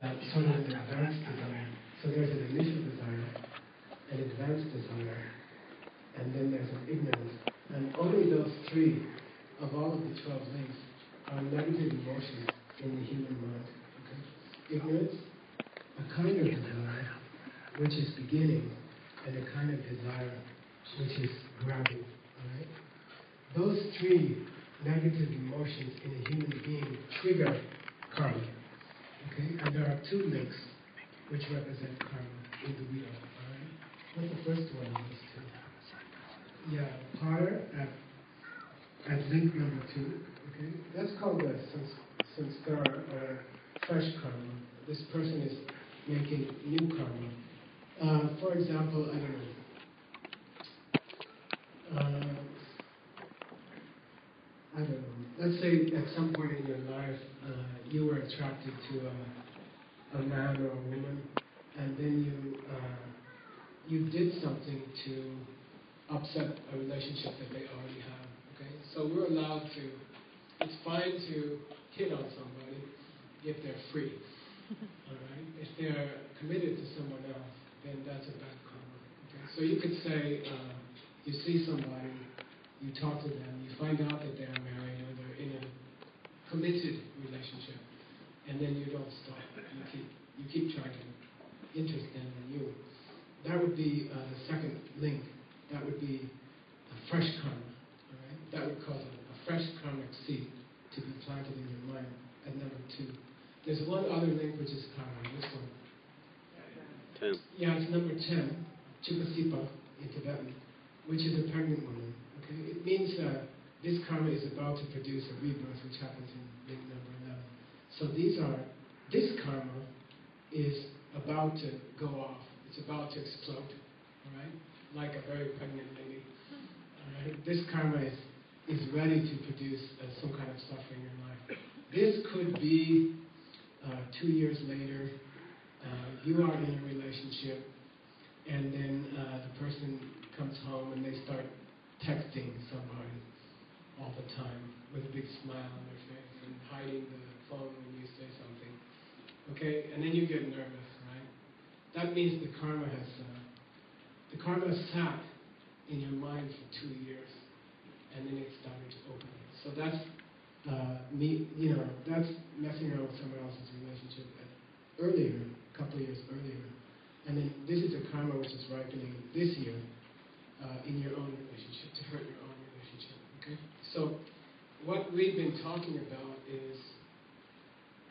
an advanced desire. So there's an initial desire, an advanced desire, and then there's an ignorance. And only those three of all of the 12 links are negative emotions in the human mind. Okay? Ignorance, a kind of desire, which is beginning, and a kind of desire, which is grabbing. Alright? Those three negative emotions in a human being trigger karma. Okay? And there are two links which represent karma in the wheel. Alright? What's the first one of two? Yeah, Potter at, at link number two. Okay? That's called the samskara or fresh karma. This person is making new karma. Uh, for example, I don't know. Uh, I don't know. Let's say at some point in your life uh, you were attracted to a, a, man or a woman, and then you uh, you did something to upset a relationship that they already have. Okay, so we're allowed to. It's fine to hit on somebody if they're free. All right. If they're committed to someone else, then that's a bad karma. Okay. So you could say uh, you see somebody, you talk to them, you find out that they're married or they're in a committed relationship, and then you don't stop. You keep you keep trying to interest them in you. That would be uh, the second link. That would be a fresh karma. All right. That would cause a, a fresh karmic seed to be planted in your mind at number two. There's one other link which is karma. This one. Ten. Yeah, it's number ten, Chukasipa in Tibetan, which is a pregnant woman. Okay, it means uh, this karma is about to produce a rebirth, which happens in link number eleven. So these are this karma is about to go off. It's about to explode. All right, like a very pregnant lady. All right, this karma is is ready to produce uh, some kind of suffering in life. This could be uh, two years later, uh, you are in a relationship, and then uh, the person comes home and they start texting somebody all the time with a big smile on their face and hiding the phone when you say something. Okay, and then you get nervous, right? That means the karma has uh, the karma sat in your mind for two years, and then it started to open. So that's uh, me, you know, that's messing around with someone else's relationship earlier, a couple of years earlier. And then this is a karma which is ripening this year uh, in your own relationship, to hurt your own? So what we've been talking about is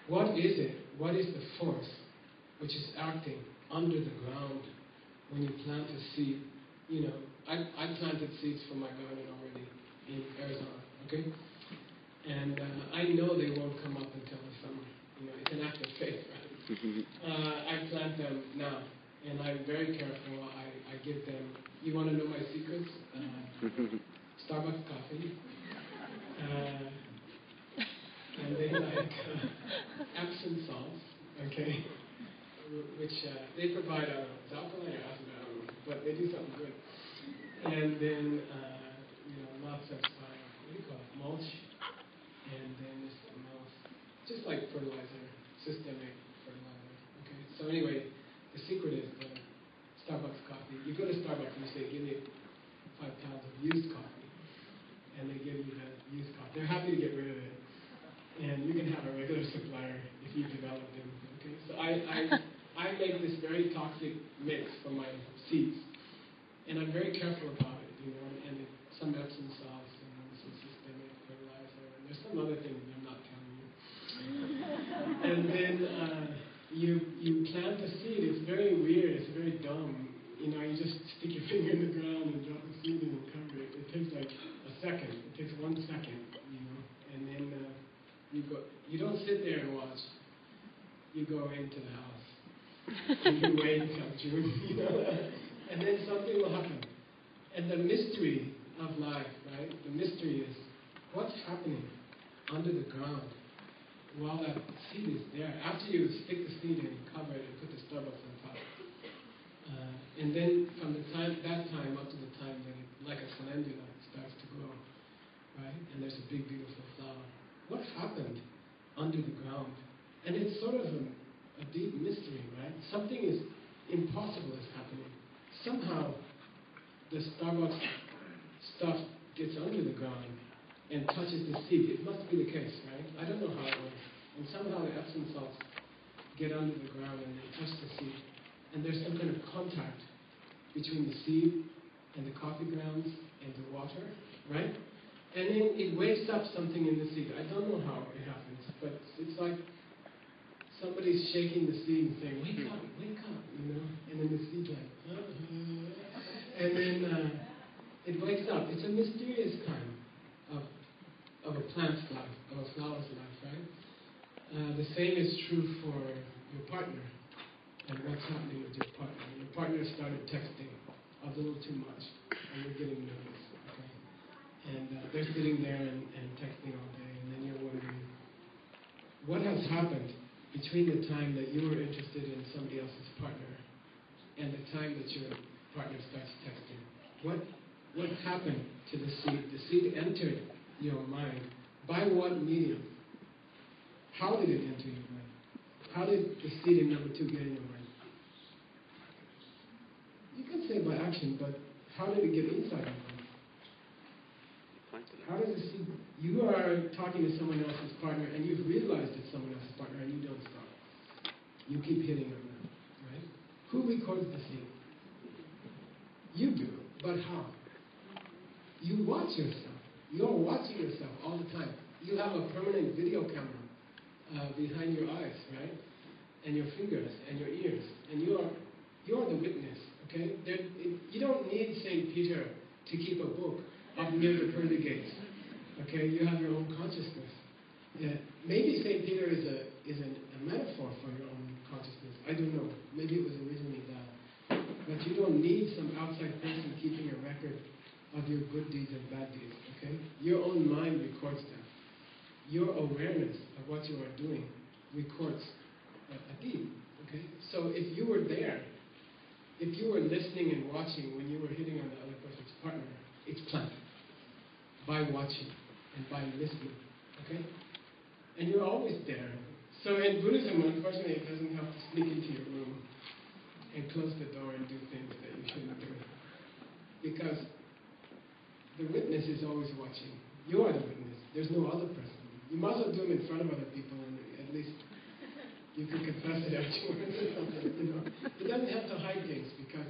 what is it? What is the force which is acting under the ground when you plant a seed? You know, I, I planted seeds for my garden already in Arizona, okay? And uh, I know they won't come up until the summer. You know, it's an act of faith, right? uh, I plant them now, and I'm very careful. I, I give them. You want to know my secrets? Uh, Starbucks coffee, uh, and they like uh, Epsom salts, okay, which uh, they provide. I don't it's alkaline acid, but they do something good. And then uh, you know, lots of uh, what do you call it, mulch and then this mouse, just like fertilizer, systemic fertilizer. Okay. So anyway, the secret is the Starbucks coffee. You go to Starbucks and you say, "Give me five pounds of used coffee," and they give you the used coffee. They're happy to get rid of it, and you can have a regular supplier if you develop them. Okay. So I I I make this very toxic mix for my seeds, and I'm very careful about it. You know, and it, some Epsom salts and some systemic fertilizer. And there's some other things I'm not telling you. and then uh, you you plant the seed. It's very weird. It's very dumb. You know, you just stick your finger in the ground and drop the seed in and cover it. It takes like a second. It takes one second. You know, and then uh, you go. You don't sit there and watch. You go into the house. and you wait until June. You know, and then something will happen. And the mystery of life, right? The mystery is what's happening under the ground while that seed is there. After you stick the seed in, cover it, and put the top. Uh, and then from the time that time up to the time that it, like a calendula, starts to grow, right? And there's a big, beautiful flower. What happened under the ground? And it's sort of a, a a deep mystery, right? Something is impossible is happening. Somehow, the Starbucks stuff gets under the ground and touches the seed. It must be the case, right? I don't know how it works. And somehow the Epsom salts get under the ground and they touch the seed. And there's some kind of contact between the seed and the coffee grounds and the water, right? And then it wakes up something in the seed. I don't know how it happens, but it's like somebody's shaking the seed and saying, "Wake up, wake up," you know. And then the seed's like, uh-huh. and then uh, it wakes up. It's a mysterious kind of of a plant's life, of a flower's life, right? Uh, the same is true for your partner and what's happening with your partner. Your partner started texting a little too much, and you're getting nervous, okay? And uh, they're sitting there and, and texting all day, and then you're wondering, what has happened between the time that you were interested in somebody else's partner and the time that your partner starts texting? What what happened to the seed? The seed entered your mind. By what medium? How did it enter your mind? How did the seed in number two get in your mind? You can say by action, but how did it get inside? Planted it. How does it seed? You are talking to someone else's partner, and you've realized it's someone else's partner, and you don't stop. You keep hitting on them, right? Who records the scene? You do, but how? You watch yourself. You're watching yourself all the time. You have a permanent video camera uh, behind your eyes, right? And your fingers and your ears, and you are you are the witness. Okay, there, you don't need Saint Peter to keep a book up near the pearly gates. Okay, you have your own consciousness. Yeah, maybe Saint Peter is a is an, a metaphor for your own consciousness. I don't know. Maybe it was originally that, but you don't need some outside person keeping a record of your good deeds and bad deeds. Okay, your own mind records them. Your awareness of what you are doing records a, a deed. Okay, so if you were there, if you were listening and watching when you were hitting on the other person's partner, it's planted by watching and by listening. Okay, and you're always there. So in Buddhism, unfortunately, it doesn't help to sneak into your room and close the door and do things that you shouldn't do, because the witness is always watching. You are the witness. There's no other person. You as well do them in front of other people, and at least you can confess it afterwards. or something, you know, it doesn't have to hide things because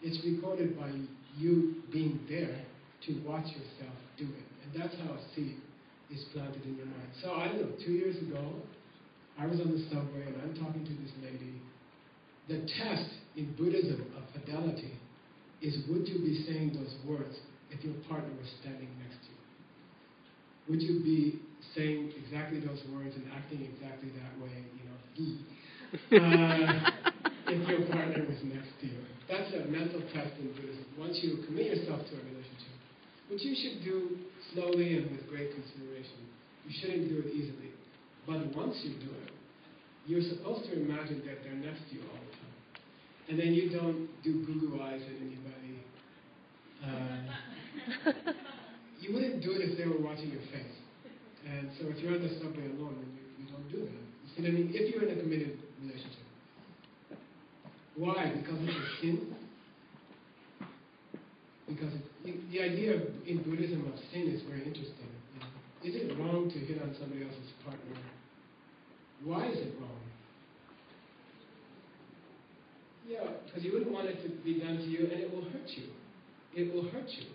it's recorded by you being there to watch yourself do it, and that's how a seed is planted in your mind. So I don't know. Two years ago, I was on the subway and I'm talking to this lady. The test in Buddhism of fidelity is would you be saying those words if your partner was standing next to you? Would you be saying exactly those words and acting exactly that way, you know, uh, if your partner was next to you? That's a mental test in Buddhism. Once you commit yourself to a relationship, which you should do slowly and with great consideration, you shouldn't do it easily. But once you do it, you're supposed to imagine that they're next to you all the time. And then you don't do goo eyes at anybody. Uh, you wouldn't do it if they were watching your face. And so if you're on the subway alone, then you, you don't do that. You see what I mean? If you're in a committed relationship. Why? Because it's a sin? Because the idea in Buddhism of sin is very interesting. Know? Is it wrong to hit on somebody else's partner? Why is it wrong? Yeah, because you wouldn't want it to be done to you, and it will hurt you. It will hurt you.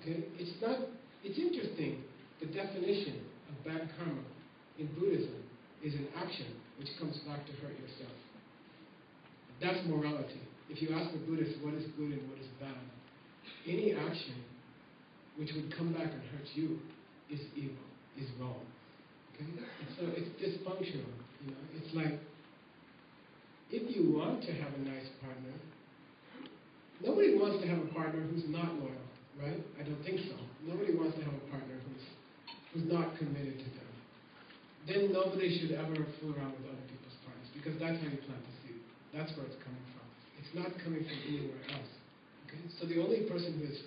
Okay? It's not. It's interesting. The definition of bad karma in Buddhism is an action which comes back to hurt yourself. That's morality. If you ask a Buddhist what is good and what is bad, any action which would come back and hurt you is evil, is wrong. Okay? So it's dysfunctional. You know, it's like if you want to have a nice partner, nobody wants to have a partner who's not loyal, right? I don't think so. Nobody wants to have a partner who's who's not committed to them. Then nobody should ever fool around with other people's partners because that's how you plant the seed. That's where it's coming from. It's not coming from anywhere else. Okay? So the only person who is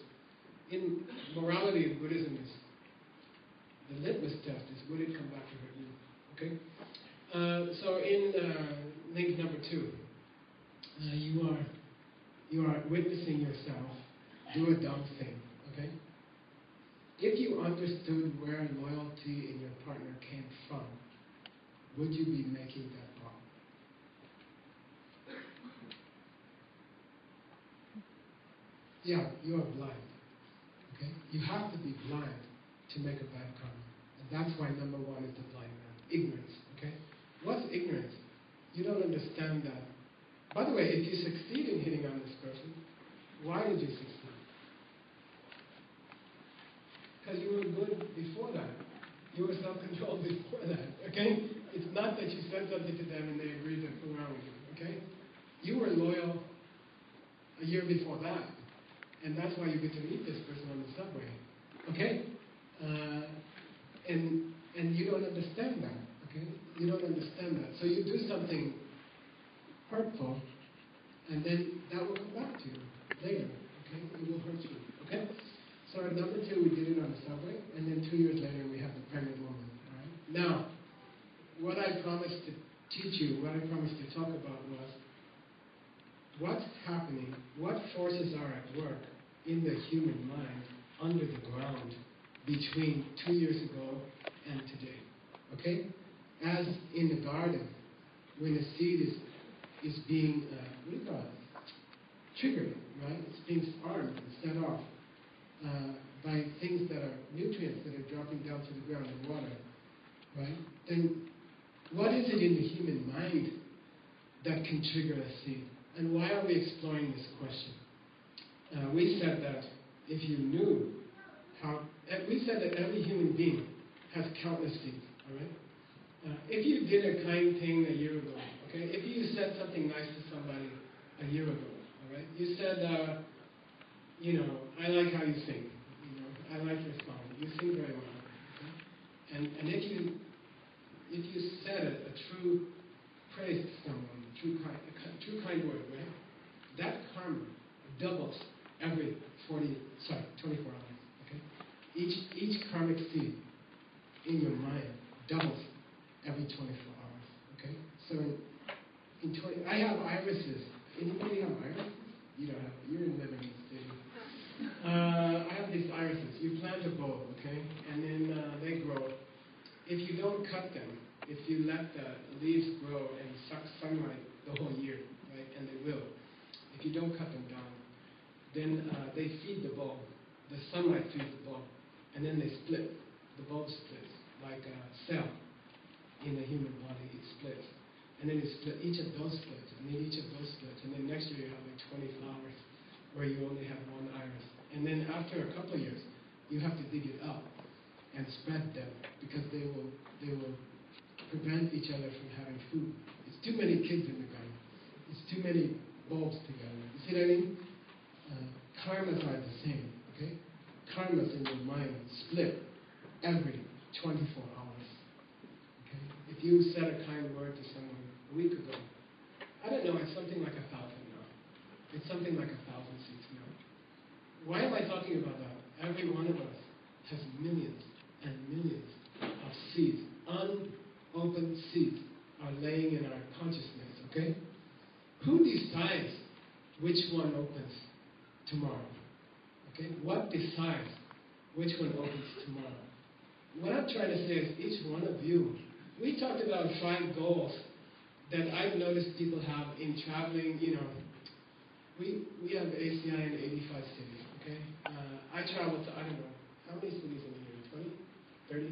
in morality in Buddhism is the litmus test is would it come back to hurt you? Okay? Uh, so in uh, number two. Uh, you are you are witnessing yourself do a dumb thing. If you understood where loyalty in your partner came from, would you be making that wrong? Yeah, you are blind. Okay? You have to be blind to make a bad karma. And that's why number one is the blind man. Ignorance. Okay? What's ignorance? You don't understand that. By the way, if you succeed in hitting on this person, why did you succeed? Because you were good before that. You were self-controlled before that. Okay? It's not that you said something to them and they agreed to fool around with you. Okay? You were loyal a year before that. And that's why you get to meet this person on the subway. Okay? Uh, and and you don't understand that. Okay? You don't understand that. So you do something hurtful, and then that will come back to you later. Okay? It will hurt you. Okay? So at number two, we did it on the subway, and then two years later, we have the pregnant woman. Right? Now, what I promised to teach you, what I promised to talk about was what's happening, what forces are at work in the human mind under the ground between two years ago and today. Okay? As in the garden, when a seed is, is being, uh, what do you call it? Triggered, right? It's being armed and set off uh, by things that are nutrients that are dropping down to the ground in water, right? Then what is it in the human mind that can trigger a seed? And why are we exploring this question? Uh, we said that if you knew how, uh, we said that every human being has countless seeds, all right? Uh, if you did a kind thing a year ago, okay, if you said something nice to somebody a year ago, all right, you said, uh, you know, I like how you sing, you know, I like your song, you sing very well, and and if you if you said a, a true praise to someone, a true kind, a true kind word, right, that karma doubles every 40, sorry, 24 hours, okay? Each each karmic seed in your mind doubles every 24 hours. Okay? So in, in 20, I have irises. Anybody have irises? You don't have. You're in City. Uh, I have these irises. You plant a bulb, okay, and then uh, they grow. If you don't cut them, if you let the leaves grow and suck sunlight the whole year, right, and they will, if you don't cut them down, then uh, they feed the bulb. The sunlight feeds the bulb, and then they split. The bulb splits like a cell in the human body. It splits, and then it split. Each of those splits, and then each of those splits, and then next year you have like 20 flowers, where you only have one iris. And then after a couple of years, you have to dig it up and spread them because they will they will prevent each other from having food. It's too many kids in the garden. It's too many bulbs together. You see what I mean? Uh, karmas are the same. Okay, karmas in your mind split every 24 hours. Okay, if you said a kind word to someone a week ago, I don't know. It's something like a thousand. It's something like a thousand seeds now. Why am I talking about that? Every one of us has millions and millions of seeds, unopened seeds, are laying in our consciousness, okay? Who decides which one opens tomorrow? Okay? What decides which one opens tomorrow? What I'm trying to say is each one of you, we talked about five goals that I've noticed people have in traveling, you know, we, we have ACI in 85 cities, okay? Uh, I travel to, I don't know, how many cities in year? 20? 30?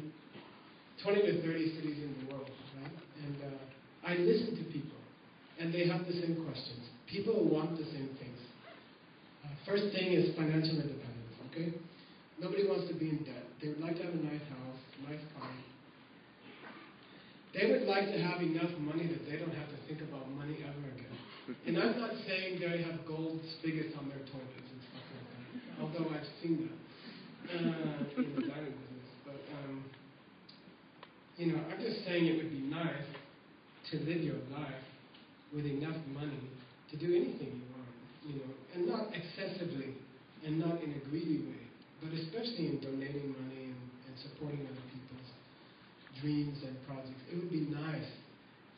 20 to 30 cities in the world, right? And uh, I listen to people, and they have the same questions. People want the same things. Uh, first thing is financial independence, okay? Nobody wants to be in debt. They would like to have a nice house, nice car. They would like to have enough money that they don't have to think about money ever again. And I'm not saying they have gold spigots on their toilets and stuff like that, although I've seen that uh, in the dining business. But, um, you know, I'm just saying it would be nice to live your life with enough money to do anything you want, you know, and not excessively and not in a greedy way, but especially in donating money and, and supporting other people's dreams and projects. It would be nice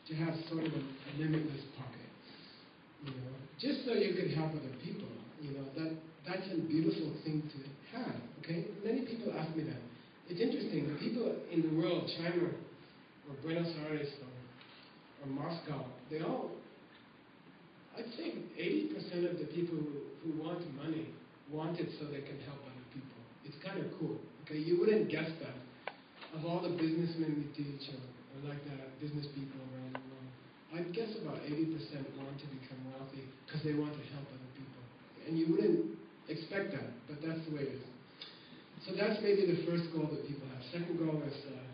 to have sort of a, a limitless pocket. So you can help other people. You know, that that's a beautiful thing to have. Okay, many people ask me that. It's interesting. People in the world, China, or Buenos Aires, or, or Moscow, they all. I'd say 80% of the people who, who want money want it so they can help other people. It's kind of cool. Okay, you wouldn't guess that. Of all the businessmen we teach, or, or like that, business people around I'd guess about 80% want to become wealthy because they want to help other people. And you wouldn't expect that, but that's the way it is. So that's maybe the first goal that people have. Second goal is uh,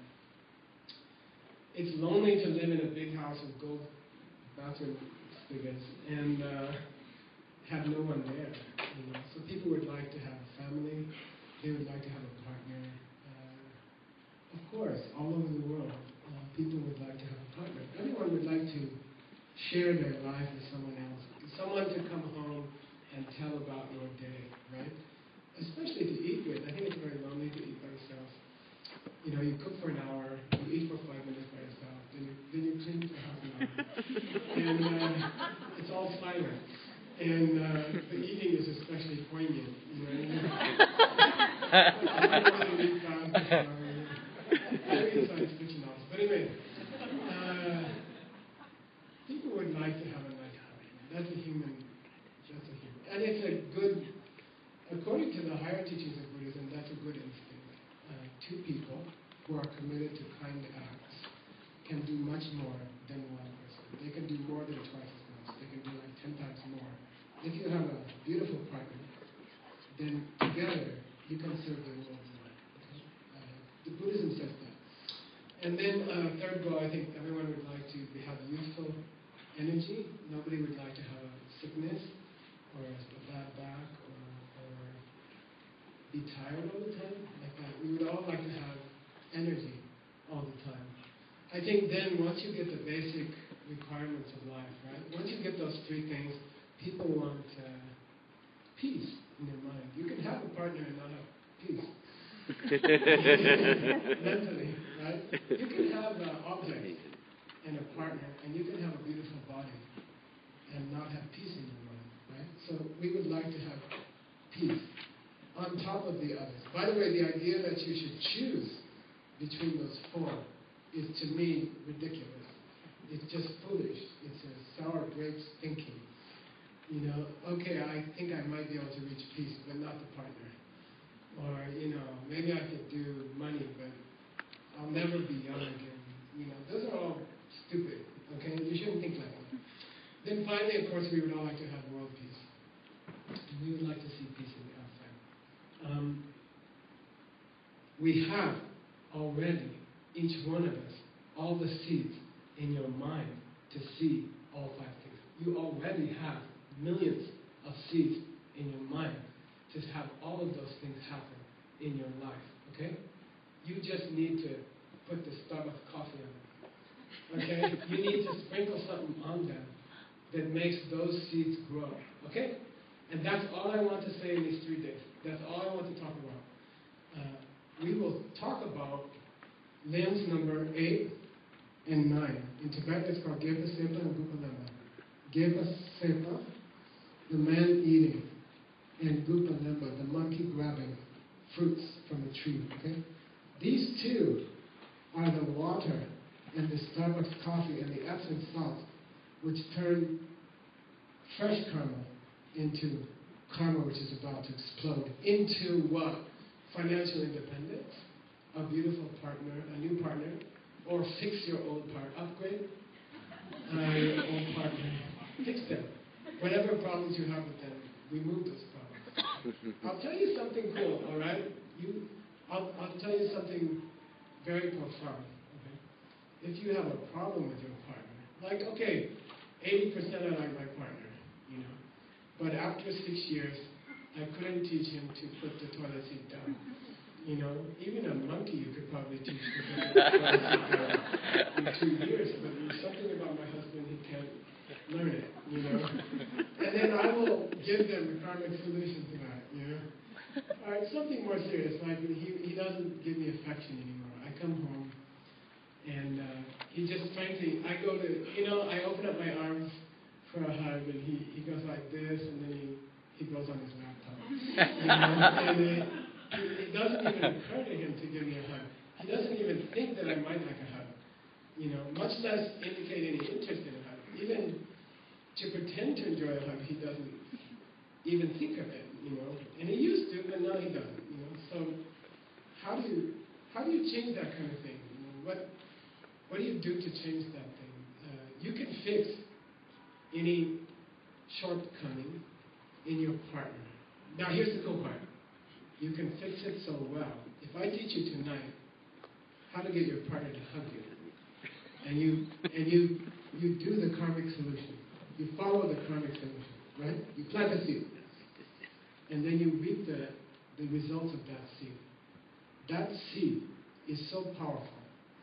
it's lonely to live in a big house with gold bathroom spigots and uh, have no one there. You know? So people would like to have a family. They would like to have a partner. Uh, of course, all over the world, uh, people would like to have a partner. Everyone would like to share their life with someone else. Someone to come home and tell about your day, right? Especially to eat with. I think it's very lonely to eat by yourself. You know, you cook for an hour, you eat for five minutes by yourself, then you, then you clean for half an hour. and uh, it's all silent. And uh, the eating is especially poignant. You know, I don't want to eat fast. Uh, maybe it's science fiction novels. But anyway, uh, people would like to have a nice house. That's a human. That's a human. And it's a good, according to the higher teachings of Buddhism, that's a good instinct. Uh, two people who are committed to kind acts can do much more than one person. They can do more than twice as much. They can do like ten times more. If you have a beautiful partner, then together you can serve the world. Uh, the Buddhism says that. And then uh, third goal, I think everyone would like to have youthful energy. Nobody would like to have a sickness or a, bad back or, or be tired all the time like that. We would all like to have energy all the time. I think then once you get the basic requirements of life, right? Once you get those three things, people want uh, peace in their mind. You can have a partner and not have peace. Mentally, right? You can have uh, objects and a partner, and you can have a beautiful body and not have peace in your mind, right? So we would like to have peace on top of the others. By the way, the idea that you should choose between those four is to me ridiculous. It's just foolish. It's a sour grapes thinking. You know, okay, I think I might be able to reach peace, but not the partner. Or, you know, maybe I could do money, but I'll never be young again. You know, those are all stupid, okay? You shouldn't think like that. Then finally, of course, we would all like to have world peace. And We would like to see peace in the outside. Um, we have already, each one of us, all the seeds in your mind to see all five things. You already have millions of seeds in your mind to have all of those things happen in your life. Okay? You just need to put the Starbucks coffee on. Okay? you need to sprinkle something on them that makes those seeds grow. Okay? And that's all I want to say in these three days. That's all I want to talk about. Uh, we will talk about limbs number eight and nine. In Tibet, it's called Gepa Sepa and Gupalemba. Gepa Sepa, the man eating, and Gupalemba, the monkey grabbing fruits from the tree. Okay? These two are the water and the Starbucks coffee and the Epsom salt, which turn fresh karma into karma which is about to explode into what? Financial independence, a beautiful partner, a new partner, or fix your old part, upgrade uh, your old partner, fix them. Whatever problems you have with them, remove those problems. I'll tell you something cool, all right? You, I'll, I'll tell you something very profound. If you have a problem with your partner, like okay, 80% I like my partner, you know, but after six years, I couldn't teach him to put the toilet seat down. You know, even a monkey you could probably teach to put the toilet seat down in two years, but there's something about my husband he can't learn it, you know. And then I will give them the karmic solution to that, you know. All right, something more serious, like he, he doesn't give me affection anymore. I come home and uh, he just frankly, I go to, you know, I open up my arms for a hug and he, he goes like, this, and then he, he goes on his laptop. You know? and it, it doesn't even occur to him to give me a hug. He doesn't even think that I might like a hug. You know, much less indicate any interest in a hug. Even to pretend to enjoy a hug, he doesn't even think of it. You know, and he used to, but now he doesn't. You know, so how do you how do you change that kind of thing? You know, what what do you do to change that thing? Uh, you can fix any shortcoming in your partner. Now, here's the cool part. You can fix it so well. If I teach you tonight how to get your partner to hug you, and you and you you do the karmic solution, you follow the karmic solution, right? You plant a seed, and then you reap the the results of that seed. That seed is so powerful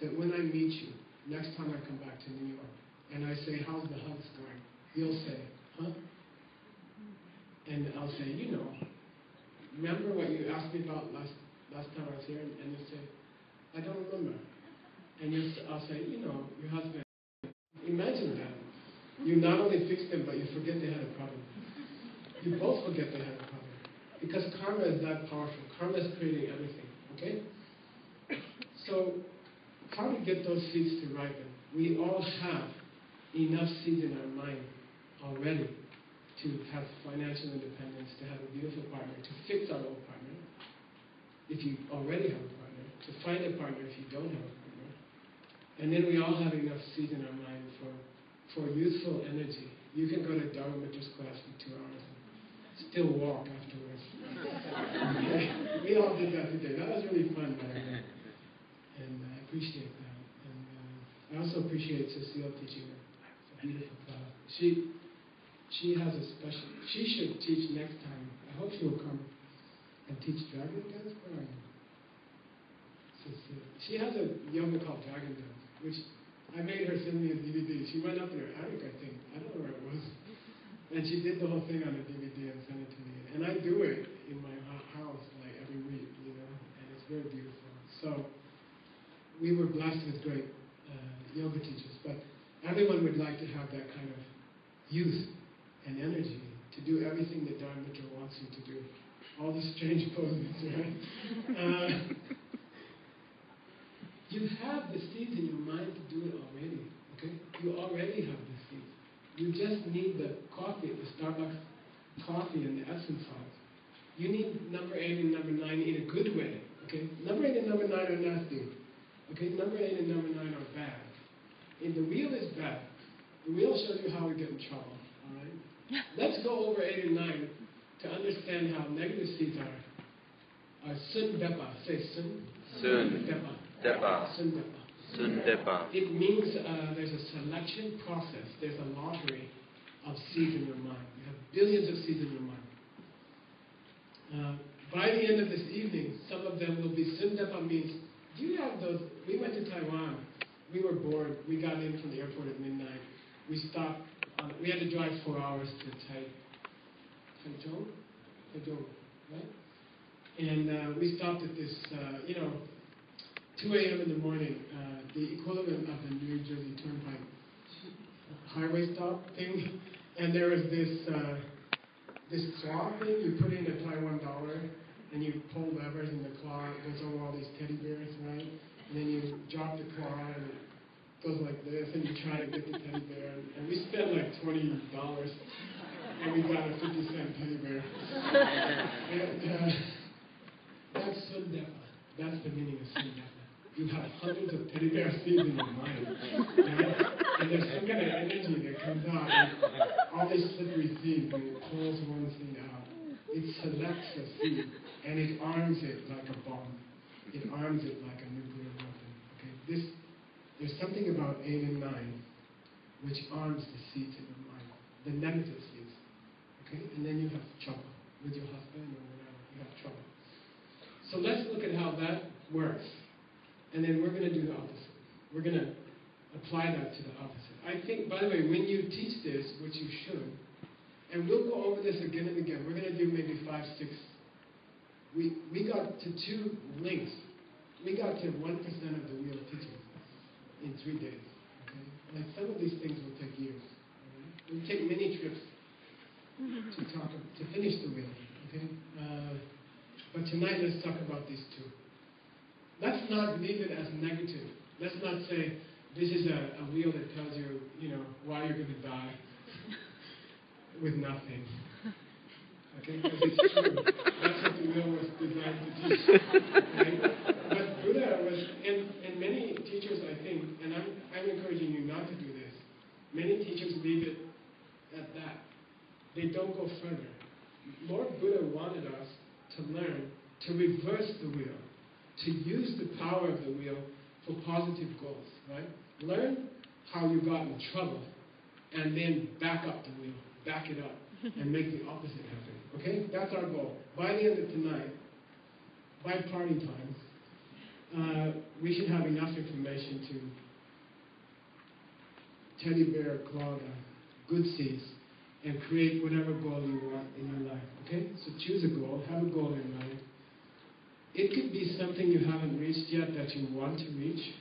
that when I meet you next time I come back to New York, and I say, "How's the hugs going?" You'll say, "Huh?" And I'll say, "You know, remember what you asked me about last last time I was here?" And, and you say, "I don't remember." And you, I'll say, "You know, your husband." Imagine that. You not only fix them, but you forget they had a problem. You both forget they had a problem. Because karma is that powerful. Karma is creating everything. Okay? So, how to get those seeds to ripen? We all have enough seeds in our mind already to have financial independence, to have a beautiful partner, to fix our old partner, if you already have a partner, to find a partner if you don't have a partner. And then we all have enough seeds in our mind for, for useful energy. You can go to Dharma class for two hours and still walk afterwards. We all did that today. That was really fun, by the way. Appreciate that. And uh, I also appreciate Cecile teaching a beautiful. She she has a special. She should teach next time. I hope she will come and teach dragon dance. Are you? Cecile. She has a yoga called Dragon Dance, which I made her send me a DVD. She went up in her attic, I think. I don't know where it was. And she did the whole thing on a DVD and sent it to me. And I do it in my house like every week, you know, and it's very beautiful. So we were blessed with great uh, yoga teachers, but everyone would like to have that kind of youth and energy to do everything that Dharma Mitra wants you to do. All the strange poses, right? Uh, you have the seeds in your mind to do it already, okay? You already have the seeds. You just need the coffee, the Starbucks coffee and the Epsom salts. You need number eight and number nine in a good way, okay? Number eight and number nine are nasty, okay? Number eight and number nine are bad. And the wheel is bad. The wheel shows you how we get in trouble, all right? Let's go over eight and nine to understand how negative seeds are. Are sun depa. Say sun. Sun Depa. Depa. Sun depa. Sundepa. It means uh, there's a selection process. There's a lottery of seeds in your mind. You have billions of seeds in your mind. Uh, by the end of this evening, some of them will be Sundepa means, do you have those? We went to Taiwan. We were bored. We got in from the airport at midnight. We stopped. On, we had to drive four hours to Tai, Taichung? Taichung, right? And uh, we stopped at this, uh, you know, 2 a.m. in the morning, uh, the equivalent of the New Jersey Turnpike highway stop thing. And there was this uh, this claw thing you put in a Taiwan dollar, and you pull levers, and the claw goes over all these teddy bears, right? And then you drop the claw, and it goes like this, and you try to get the teddy bear. And, and we spent like twenty dollars, and we got a fifty cent teddy bear. and uh, that's sundepa. That's the meaning of sundepa. You have hundreds of teddy bear seeds in your mind. And there's some kind of energy that comes out, and all these slippery seeds, and it pulls one seed out. It selects a seed, and it arms it like a bomb. It arms it like a nuclear? This, there's something about 8 and 9 which arms the seat in the mind, the negative seeds. Okay? And then you have trouble with your husband or whatever. You have trouble. So let's look at how that works. And then we're going to do the opposite. We're going to apply that to the opposite. I think, by the way, when you teach this, which you should, and we'll go over this again and again. We're going to do maybe five, six. We, we got to two links. We got to 1% of the wheel teaching in three days. Okay? Like some of these things will take years. right? It'll take many trips to talk to finish the wheel. Okay, uh, but tonight let's talk about these two. Let's not leave it as negative. Let's not say this is a, a wheel that tells you, you know, why you're going to die with nothing. Okay, because it's true. That's what the wheel was designed to teach. Right? But Buddha was, and, and many teachers, I think, and I'm, encouraging you not to do this. Many teachers leave it at that. They don't go further. Lord Buddha wanted us to learn to reverse the wheel, to use the power of the wheel for positive goals, right? Learn how you got in trouble and then back up the wheel, back it up, and make the opposite happen. Okay? That's our goal. By the end of tonight, by party time, uh, we should have enough information to teddy bear, clog, good seeds, and create whatever goal you want in your life. Okay? So choose a goal, have a goal in mind. It could be something you haven't reached yet that you want to reach,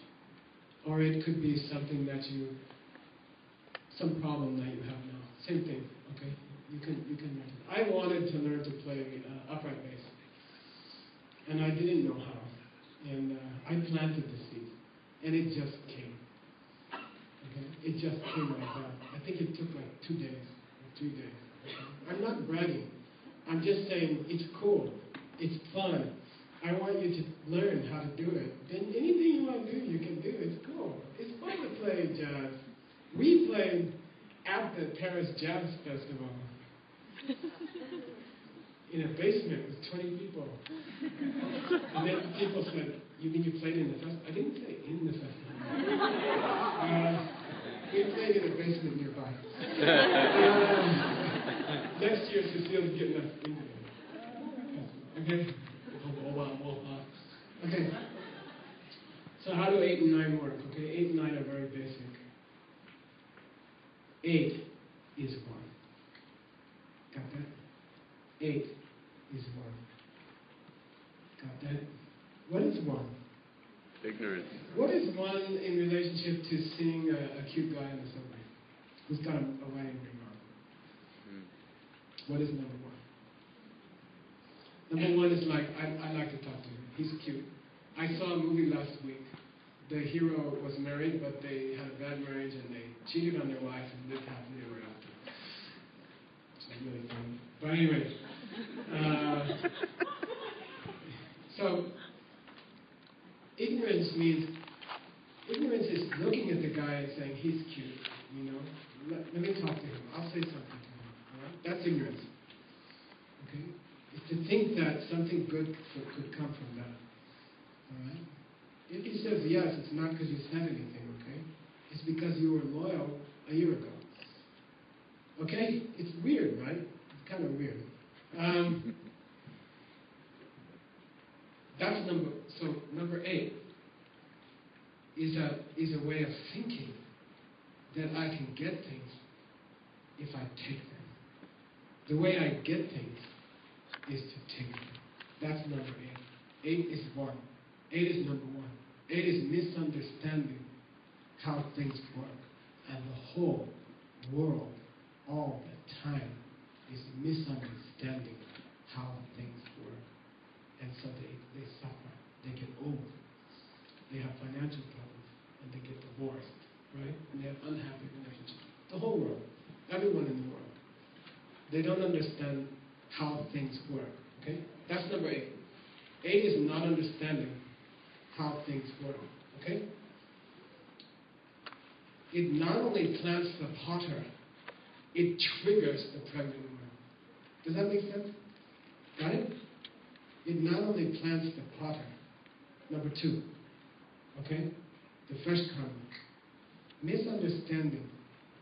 or it could be something that you, some problem that you have now. Same thing. Okay? You can you can learn. I wanted to learn to play uh, upright bass, and I didn't know how, and uh, I planted the seed, and it just came. It just came like that. I think it took like two days, three days. I'm not bragging. I'm just saying it's cool, it's fun. I want you to learn how to do it. Then anything you want to do, you can do. It's cool. It's fun to play jazz. We played at the Paris Jazz Festival in a basement with 20 people. And then people said, You mean you played in the festival? I didn't say in the festival. Uh, we played in a basement nearby. Uh, next year, Cecile's getting us into. Okay? Okay. So, how do 8 and 9 work? Okay, 8 and 9 are very basic. 8 is 1. Got that? Eight is one. Got that? What is one? Ignorance. What is one in relationship to seeing a, a cute guy in the subway who's got a, a wedding ring on? Mm. What is number one? Number one is like, I, I like to talk to him. He's cute. I saw a movie last week. The hero was married, but they had a bad marriage and they cheated on their wife and lived happily ever after. It's really funny. But anyway, uh, so ignorance means ignorance is looking at the guy and saying he's cute. You know, let, let me talk to him. I'll say something to him. Right? That's ignorance. Okay, it's to think that something good could, could come from that. All right. If he says yes, it's not because you said anything. Okay, it's because you were loyal a year ago. Okay? It's weird, right? It's kind of weird. Um, that's number, so number eight is a, is a way of thinking that I can get things if I take them. The way I get things is to take them. That's number eight. Eight is one. Eight is number one. Eight is misunderstanding how things work. And the whole world all the time is misunderstanding how things work. And so they, they suffer. They get old. They have financial problems. And they get divorced. Right? And they have unhappy relationships. The whole world. Everyone in the world. They don't understand how things work. Okay? That's number eight. Eight is not understanding how things work. Okay? It not only plants the potter it triggers the pregnant woman. Does that make sense? Got it? It not only plants the potter, number two, okay? The first karma. Misunderstanding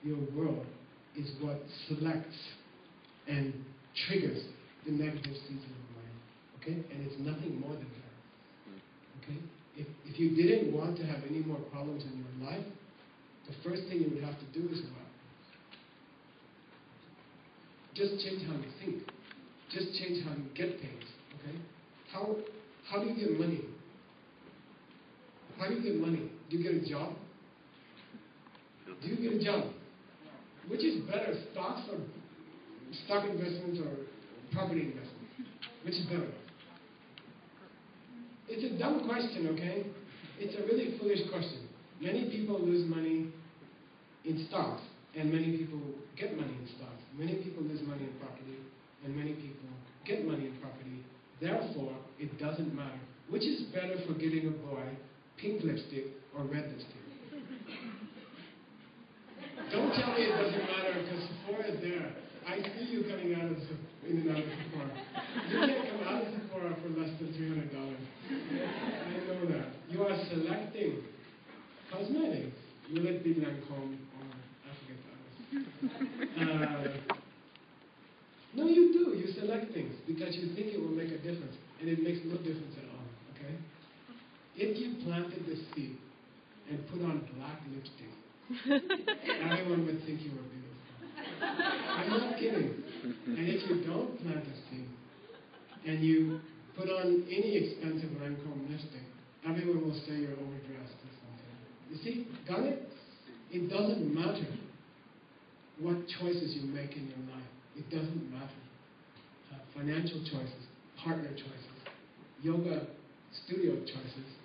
your world is what selects and triggers the negative season of mind. Okay? And it's nothing more than that. Okay? If, if you didn't want to have any more problems in your life, the first thing you would have to do is what? Just change how you think. Just change how you get things. Okay? How how do you get money? How do you get money? Do you get a job? Do you get a job? Which is better, stocks or stock investments or property investments? Which is better? It's a dumb question, okay? It's a really foolish question. Many people lose money in stocks, and many people get money in stocks. Many people lose money in property, and many people get money in property. Therefore, it doesn't matter. Which is better for getting a boy, pink lipstick or red lipstick? Don't tell me it doesn't matter because Sephora is there. I see you coming out of in and out of Sephora. You can't come out of Sephora for less than three hundred dollars. I know that. You are selecting cosmetics. Will it be Lancome or the. Uh, no, you do. You select things because you think it will make a difference, and it makes no difference at all. Okay? If you planted the seed and put on black lipstick, everyone would think you were beautiful. I'm not kidding. And if you don't plant a seed and you put on any expensive Lancome lipstick, everyone will say you're overdressed or something. You see, got it? It doesn't matter what choices you make in your life. It doesn't matter. Uh, financial choices, partner choices, yoga studio choices.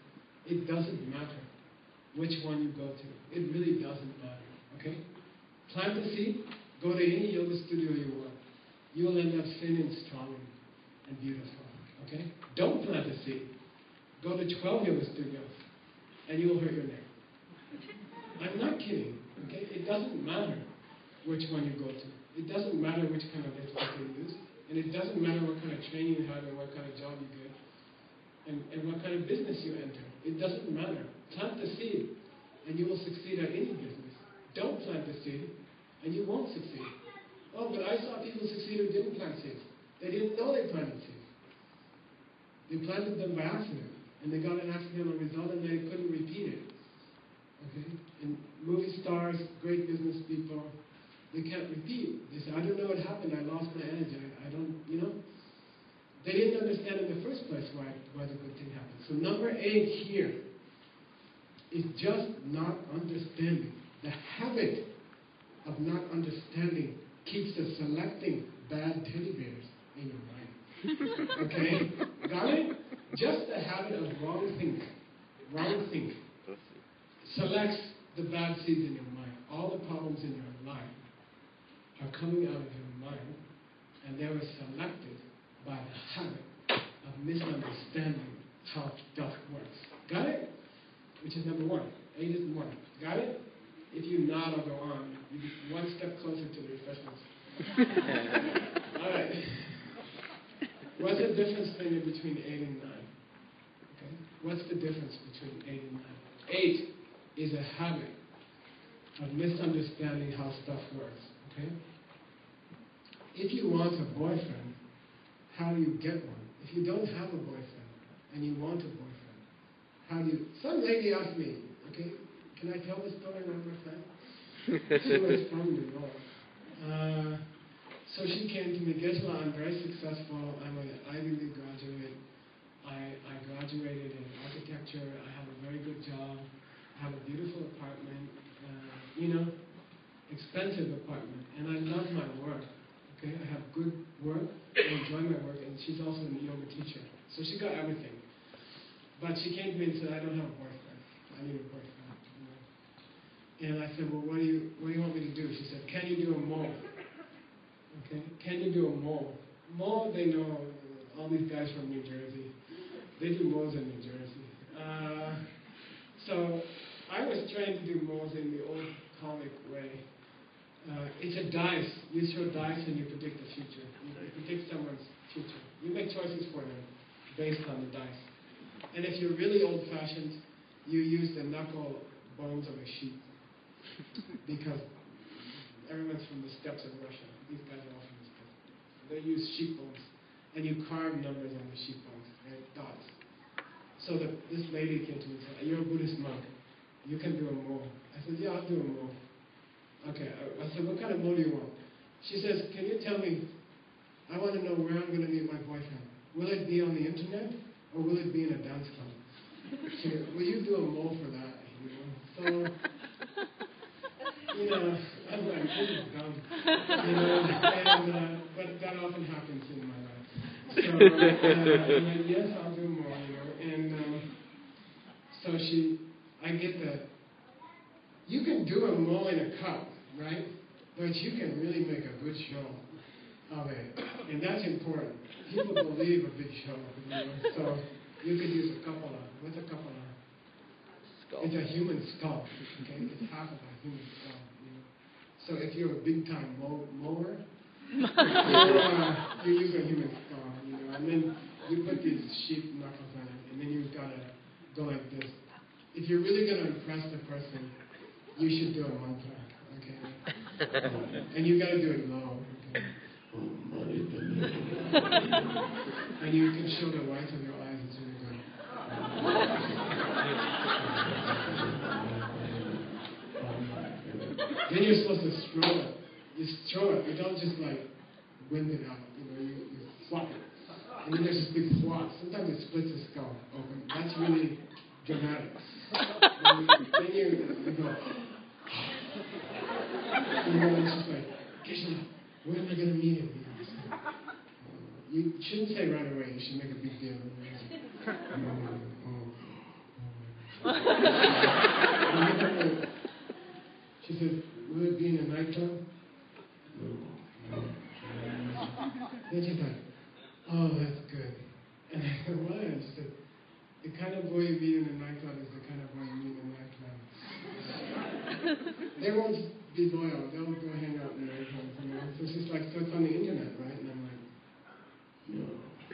It doesn't matter which one you go to. It really doesn't matter. Okay? Plant a seed, go to any yoga studio you want. You'll end up and strong and beautiful. Okay? Don't plant the seed. Go to 12 yoga studios and you'll hurt your neck. I'm not kidding. Okay? It doesn't matter which one you go to. It doesn't matter which kind of lipstick you use, and it doesn't matter what kind of training you have and what kind of job you get, and, and what kind of business you enter. It doesn't matter. Plant the seed, and you will succeed at any business. Don't plant the seed, and you won't succeed. Oh, but I saw people succeed who didn't plant seeds. They didn't know they planted seeds. They planted them by accident, and they got an accidental result, and they couldn't repeat it. Okay? And movie stars, great business people, they can't repeat. They say, I don't know what happened. I lost my energy. I, I don't, you know. They didn't understand in the first place why, why the good thing happened. So number eight here is just not understanding. The habit of not understanding keeps us selecting bad teddy bears in your mind. okay? Got it? Just the habit of wrong thinking. Wrong thinking selects the bad seeds in your mind. All the problems in your life are coming out of your mind, and they were selected by the habit of misunderstanding how stuff works. Got it? Which is number one. Eight is one. Got it? If you nod or go on, you get one step closer to the refreshments. All right. What's the difference between eight and nine? Okay. What's the difference between eight and nine? Eight is a habit of misunderstanding how stuff works. Okay? If you want a boyfriend, how do you get one? If you don't have a boyfriend and you want a boyfriend, how do you? Some lady asked me, okay, can I tell the story one more time? she was from New York. Uh, so she came to me, Geshe-la, I'm very successful. I'm an Ivy League graduate. I, I graduated in architecture. I have a very good job. I have a beautiful apartment. Uh, you know, expensive apartment, and I love my work. Okay, I have good work, I enjoy my work, and she's also a yoga teacher, so she got everything. But she came to me and said, "I don't have a boyfriend. I need a boyfriend." And I said, "Well, what do you what do you want me to do?" She said, "Can you do a mole?" Okay, can you do a mole? Mole, they know all these guys from New Jersey. They do moles in New Jersey. Uh, so I was trained to do moles in the old comic way. Uh, it's a dice. You throw dice and you predict the future. You predict someone's future. You make choices for them based on the dice. And if you're really old-fashioned, you use the knuckle bones of a sheep because everyone's from the steppes of Russia. These guys are all from the steppes. They use sheep bones, and you carve numbers on the sheep bones, right? Dots. So the, this lady came to me and said, "You're a Buddhist monk. You can do a mole." I said, "Yeah, I'll do a mole." Okay. I, said, "What kind of mole do you want?" She says, "Can you tell me? I want to know where I'm going to meet my boyfriend. Will it be on the internet or will it be in a dance club?" She "Will you do a mole for that?" You know? So you know, I'm like, this is dumb. You know, and, uh, but that often happens in my life. So, uh, yes, I'll do more, you know. And um, so she, I get that you can do a mole in a cup, right? But you can really make a good show of it. And that's important. People believe a big show, you know. So you could use a couple of, what's a couple of? Skull. It's a human skull, okay? It's half of a human skull, you know. So if you're a big time mow, mower, you, uh, you use a human skull, you know, and then you put these sheep knuckles on it, and then you've got to go like this. If you're really going to impress the person, you should do a mantra, okay? and you got to do it low, okay? and you can show the whites of your eyes, it's really good. Then you're supposed to throw it. You throw it. You don't just like wind it out. You know, you, you flop it. And then there's this big flop. Sometimes it splits the skull open. That's really dramatic. then then you, you go, ah. You know, it's just like, Krishna, where am I going to meet him? You, shouldn't say right away. You should make a big deal. She said, will it be in a nightclub? Then she's like, oh, that's good. And I said, why? And she said, the kind of boy you meet in a nightclub is the kind of boy you meet in a nightclub. they won't be loyal. They'll go hang out in the nightclubs, you know. So she's like, so it's on the internet, right? And I'm like, no.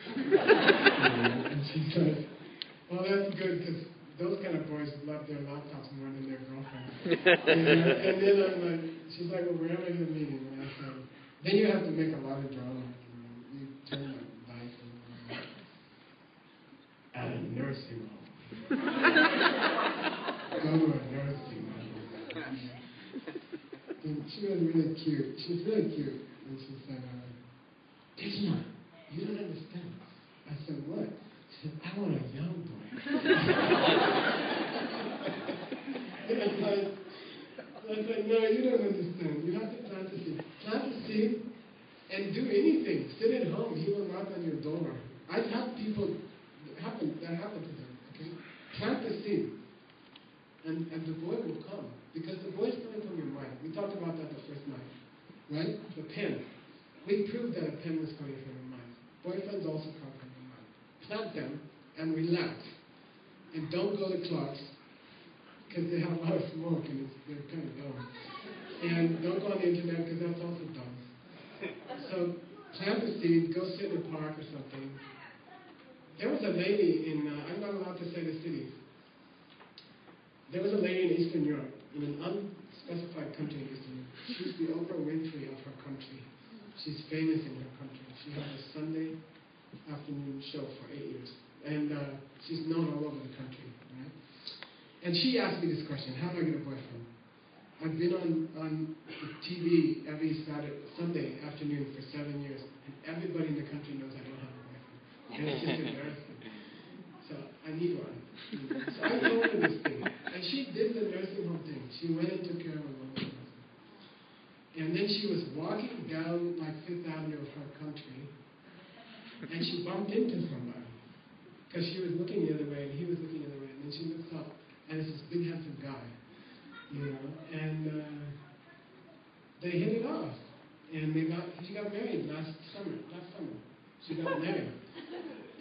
and she said, well, that's good because those kind of boys love their laptops more than their girlfriends. and, uh, and then I'm like, she's like, well, where am I going to? And I said, then you have to make a lot of drama. You, know, you turn my life. At a nursing home. Go to a nursing home. Was really cute. She was really cute. And she said, uh, Krishna, you don't understand. I said, what? She said, I want a young boy. and I said, I said, no, you don't understand. You have to plant a seed. Plant a seed and do anything. Sit at home. He will knock on your door. I've had people happen that happened to them. Okay, plant the seed, and and the boy will come because the is coming from your mind. We talked about that the first night, right? The pen. We proved that a pen was coming from your mind. Boyfriends also come from your mind. Plant them and relax, and don't go to clubs because they have a lot of smoke and it's, they're kind of dumb. And don't go on the internet because that's also dumb. So plant the seed, go sit in a park or something. There was a lady in, uh, I'm not allowed to say the city. There was a lady in Eastern Europe, in an unspecified country She's the Oprah Winfrey of her country. She's famous in her country. She had a Sunday afternoon show for eight years. And uh, she's known all over the country, right? And she asked me this question, how do I get a boyfriend? I've been on, on TV every Saturday, Sunday afternoon for seven years, and everybody in the country knows I don't have a boyfriend. And it's just embarrassing. So I need one. So I told her this thing. And she did the nursing home thing. She went and took care of her husband. And then she was walking down like Fifth Avenue of her country, and she bumped into somebody. Because she was looking the other way, and he was looking the other way. And then she looks up, and it's this big handsome guy, you know. And uh, they hit it off, and they got she got married last summer. Last summer, she got married,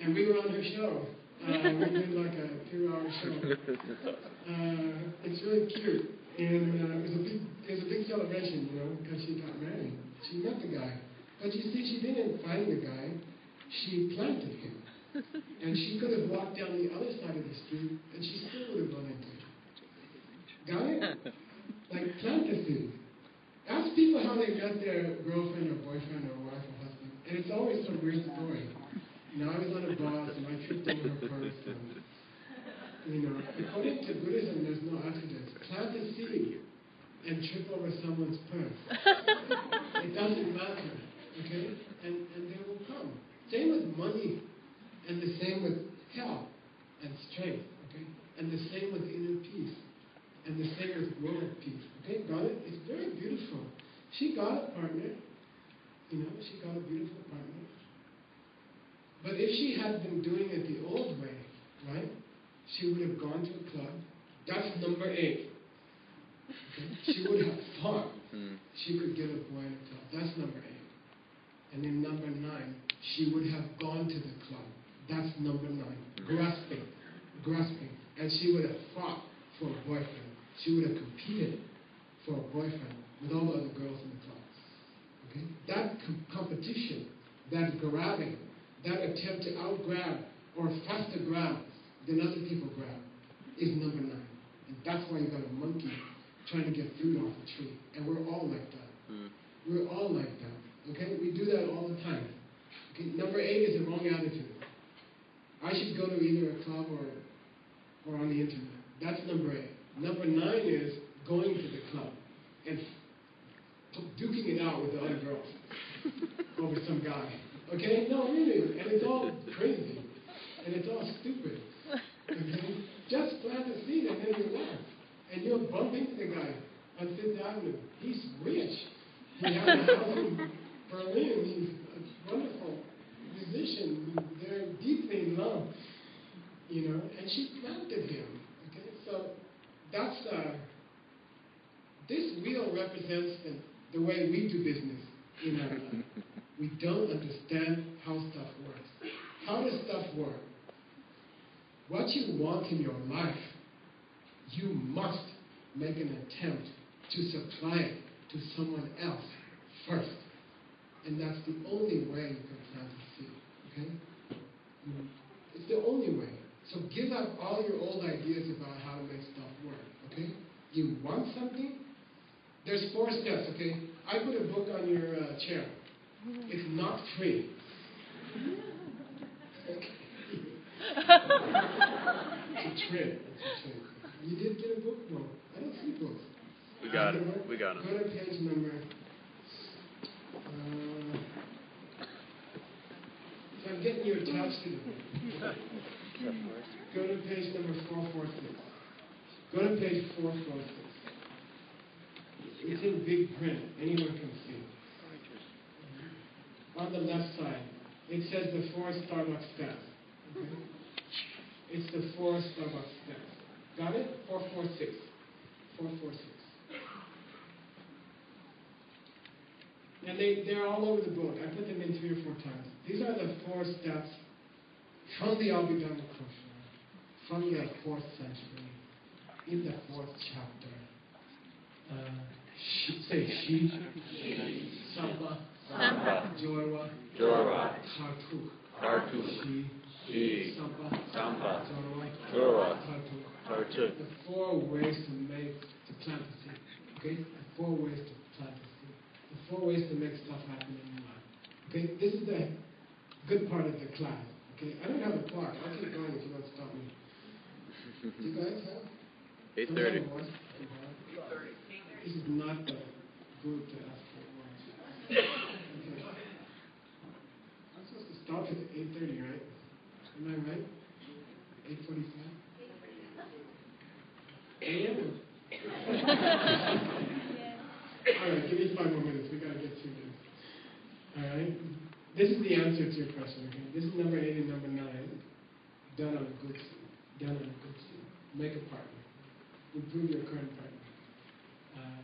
and we were on her show. Uh, we did like a two-hour show. Uh, it's really cute, and uh, it was a big it was a big celebration, you know, because she got married. She met the guy, but you see, she didn't find the guy. She planted him. And she could have walked down the other side of the street and she still would have run into him. Got it? Like plant the seed. Ask people how they met their girlfriend or boyfriend or wife or husband. And it's always some weird story. You know, I was on a bus and I tripped over her purse. And, you know, according to Buddhism, there's no accidents. Plant a seed and trip over someone's purse. it doesn't matter. Okay? And, and they will come. Same with money. And the same with health and strength, okay? And the same with inner peace. And the same with world peace. Okay, got it? It's very beautiful. She got a partner. You know, she got a beautiful partner. But if she had been doing it the old way, right, she would have gone to a club. That's number eight. Okay? She would have thought Hmm. she could get a boy in a club. That's number eight. And then number nine, she would have gone to the club. That's number nine. Grasping. Grasping. And she would have fought for a boyfriend. She would have competed for a boyfriend with all the other girls in the club. Okay? That com- competition, that grabbing, that attempt to outgrab or faster grab than other people grab is number nine. And that's why you got a monkey trying to get fruit off a tree. And we're all like that. Hmm. We're all like that. Okay? We do that all the time. Okay? Number eight is the wrong attitude. I should go to either a club or or on the internet. That's number eight. Number nine is going to the club and duking it out with the other girls over some guy. Okay? No, really. And it's all crazy. And it's all stupid. Just plant a seed and then you laugh. And you'll bump into the guy on Fifth Avenue. He's rich. He has a house in Berlin. He's a wonderful musician. They're deeply in love. You know, and she planted him. Okay? So that's uh this wheel represents the, the way we do business in our life. We don't understand how stuff works. How does stuff work? What you want in your life, you must make an attempt to supply it to someone else first. And that's the only way you can plant a seed. Okay? Mm. It's the only way. So give up all your old ideas about how to make stuff work. Okay? You want something? There's four steps, okay? I put a book on your uh, chair. It's not free. Okay. It's a trip. You did get a book? No. I don't see books. We got Uh, it. We got it. Go to page number. Uh, I'm getting you attached to the book. Go to page number 446. Go to page 446. It's in big print. Anyone can see. It. On the left side, it says the four Starbucks steps. Okay? It's the four Starbucks steps. Got it? 446. 446. And they, they're all over the book. I put them in three or four times. These are the four steps from the Abhidharma Kosha, from the fourth century, in the fourth chapter. Uh, shi, say Shi, Samba, Samba. Jorwa, Jorwa. Kartuk, Kartuk. Shi, Jorwa. Kartuk. Kartuk. The four ways to make, to plant a seed. Okay? The four ways to plant a seed. The four ways to make stuff happen in your life. Okay? This is the good part of the class. Okay? I don't have a clock. I'll keep going if you want to stop me. Do you guys have? Eight Somebody thirty. wants to borrow? This is not the group to ask for lunch. Okay. I'm supposed to stop at eight thirty, right? Am I right? Eight forty-five? AM? All right, give me five more minutes. We gotta get through this. All right. This is the answer to your question. Okay. This is number eight and number nine. Done on a good seed. Done on a good seed. Make a partner. Improve your current partner. Uh,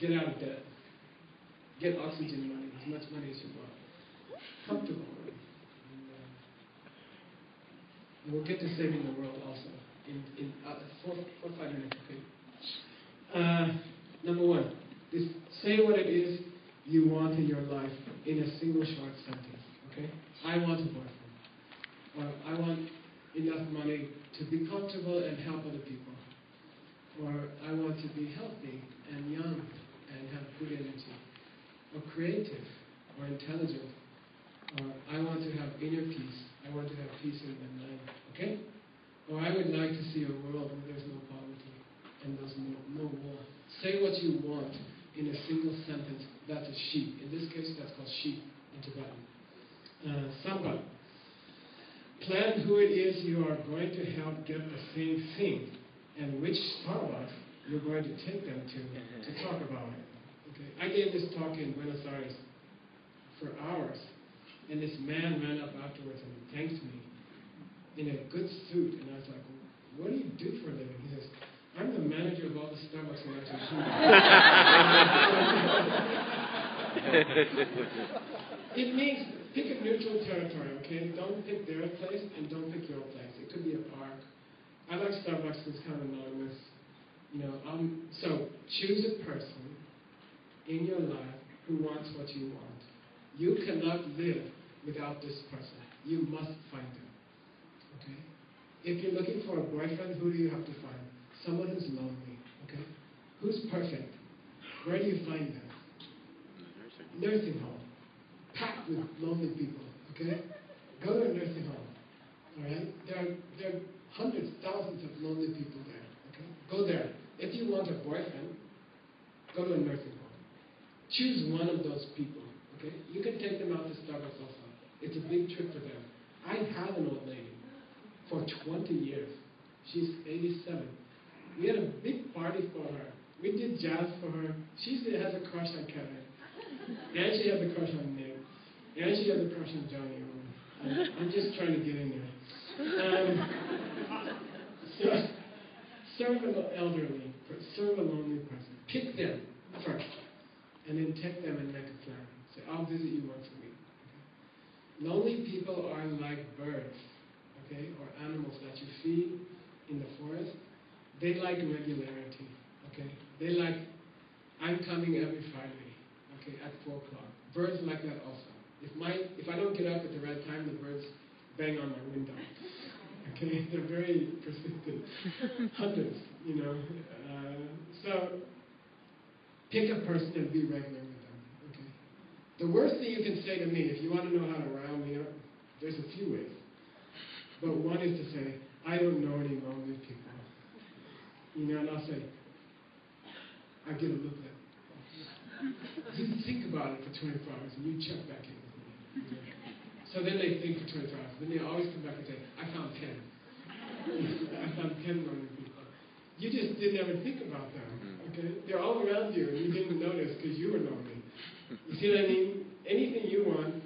get out of debt. Get oxygen money, as much money as you want. Comfortable. And, uh, and we'll get to saving the world also in, in uh, four, four, five minutes, okay? Uh, number one, is say what it is you want in your life in a single short sentence, okay? I want a boyfriend. Or I want enough money to be comfortable and help other people. Or I want to be healthy and young and have good energy. Or creative or intelligent. Or I want to have inner peace. I want to have peace in my mind. Okay? Or I would like to see a world where there's no poverty and there's no, no war. Say what you want in a single sentence. That's a sheep. In this case, that's called sheep in Tibetan. Uh, Samba. Plan who it is you are going to help get the same thing and which Starbucks you're going to take them to to talk about it. Okay, I gave this talk in Buenos Aires for hours, and this man ran up afterwards and thanked me in a good suit, and I was like, "What do you do for a living?" He says, "I'm the manager of all the Starbucks in Argentina." It means pick a neutral territory, okay? Don't pick their place and don't pick your place. It could be a park. I like Starbucks because it's kind of anonymous. You know, um, so choose a person in your life who wants what you want. You cannot live without this person. You must find them. Okay? If you're looking for a boyfriend, who do you have to find? Someone who's lonely. Okay? Who's perfect? Where do you find them? Nursing home packed with lonely people, okay? Go to a nursing home, all right? There are, there are hundreds, thousands of lonely people there, okay? Go there. If you want a boyfriend, go to a nursing home. Choose one of those people, okay? You can take them out to Starbucks also. It's a big trip for them. I have an old lady for 20 years. She's 87. We had a big party for her. We did jazz for her. She still has a crush on Kevin. And she has a crush on Nick. And she has a crush on Johnny I'm, I'm just trying to get in there. Um, so, serve an elderly, serve a lonely person. Pick them first, and then take them and make a plan. Say, I'll visit you once a week. Lonely people are like birds, okay, or animals that you feed in the forest. They like regularity, okay. They like, I'm coming every Friday, okay, at four o'clock. Birds like that also. If my if I don't get up at the right time, the birds bang on my window. Okay, they're very persistent hunters, you know. Uh, so pick a person and be regular with them. Okay. The worst thing you can say to me, if you want to know how to round me up, there's a few ways. But one is to say, I don't know any lonely people. You know, and I'll say, I get a look at. You think about it for 24 hours and you check back in. So then they think for 24 hours. Then they always come back and say, I found 10. I found 10 lonely people. You just didn't ever think about them. Mm-hmm. Okay? They're all around you and you didn't notice because you were lonely. You see what I mean? Anything you want,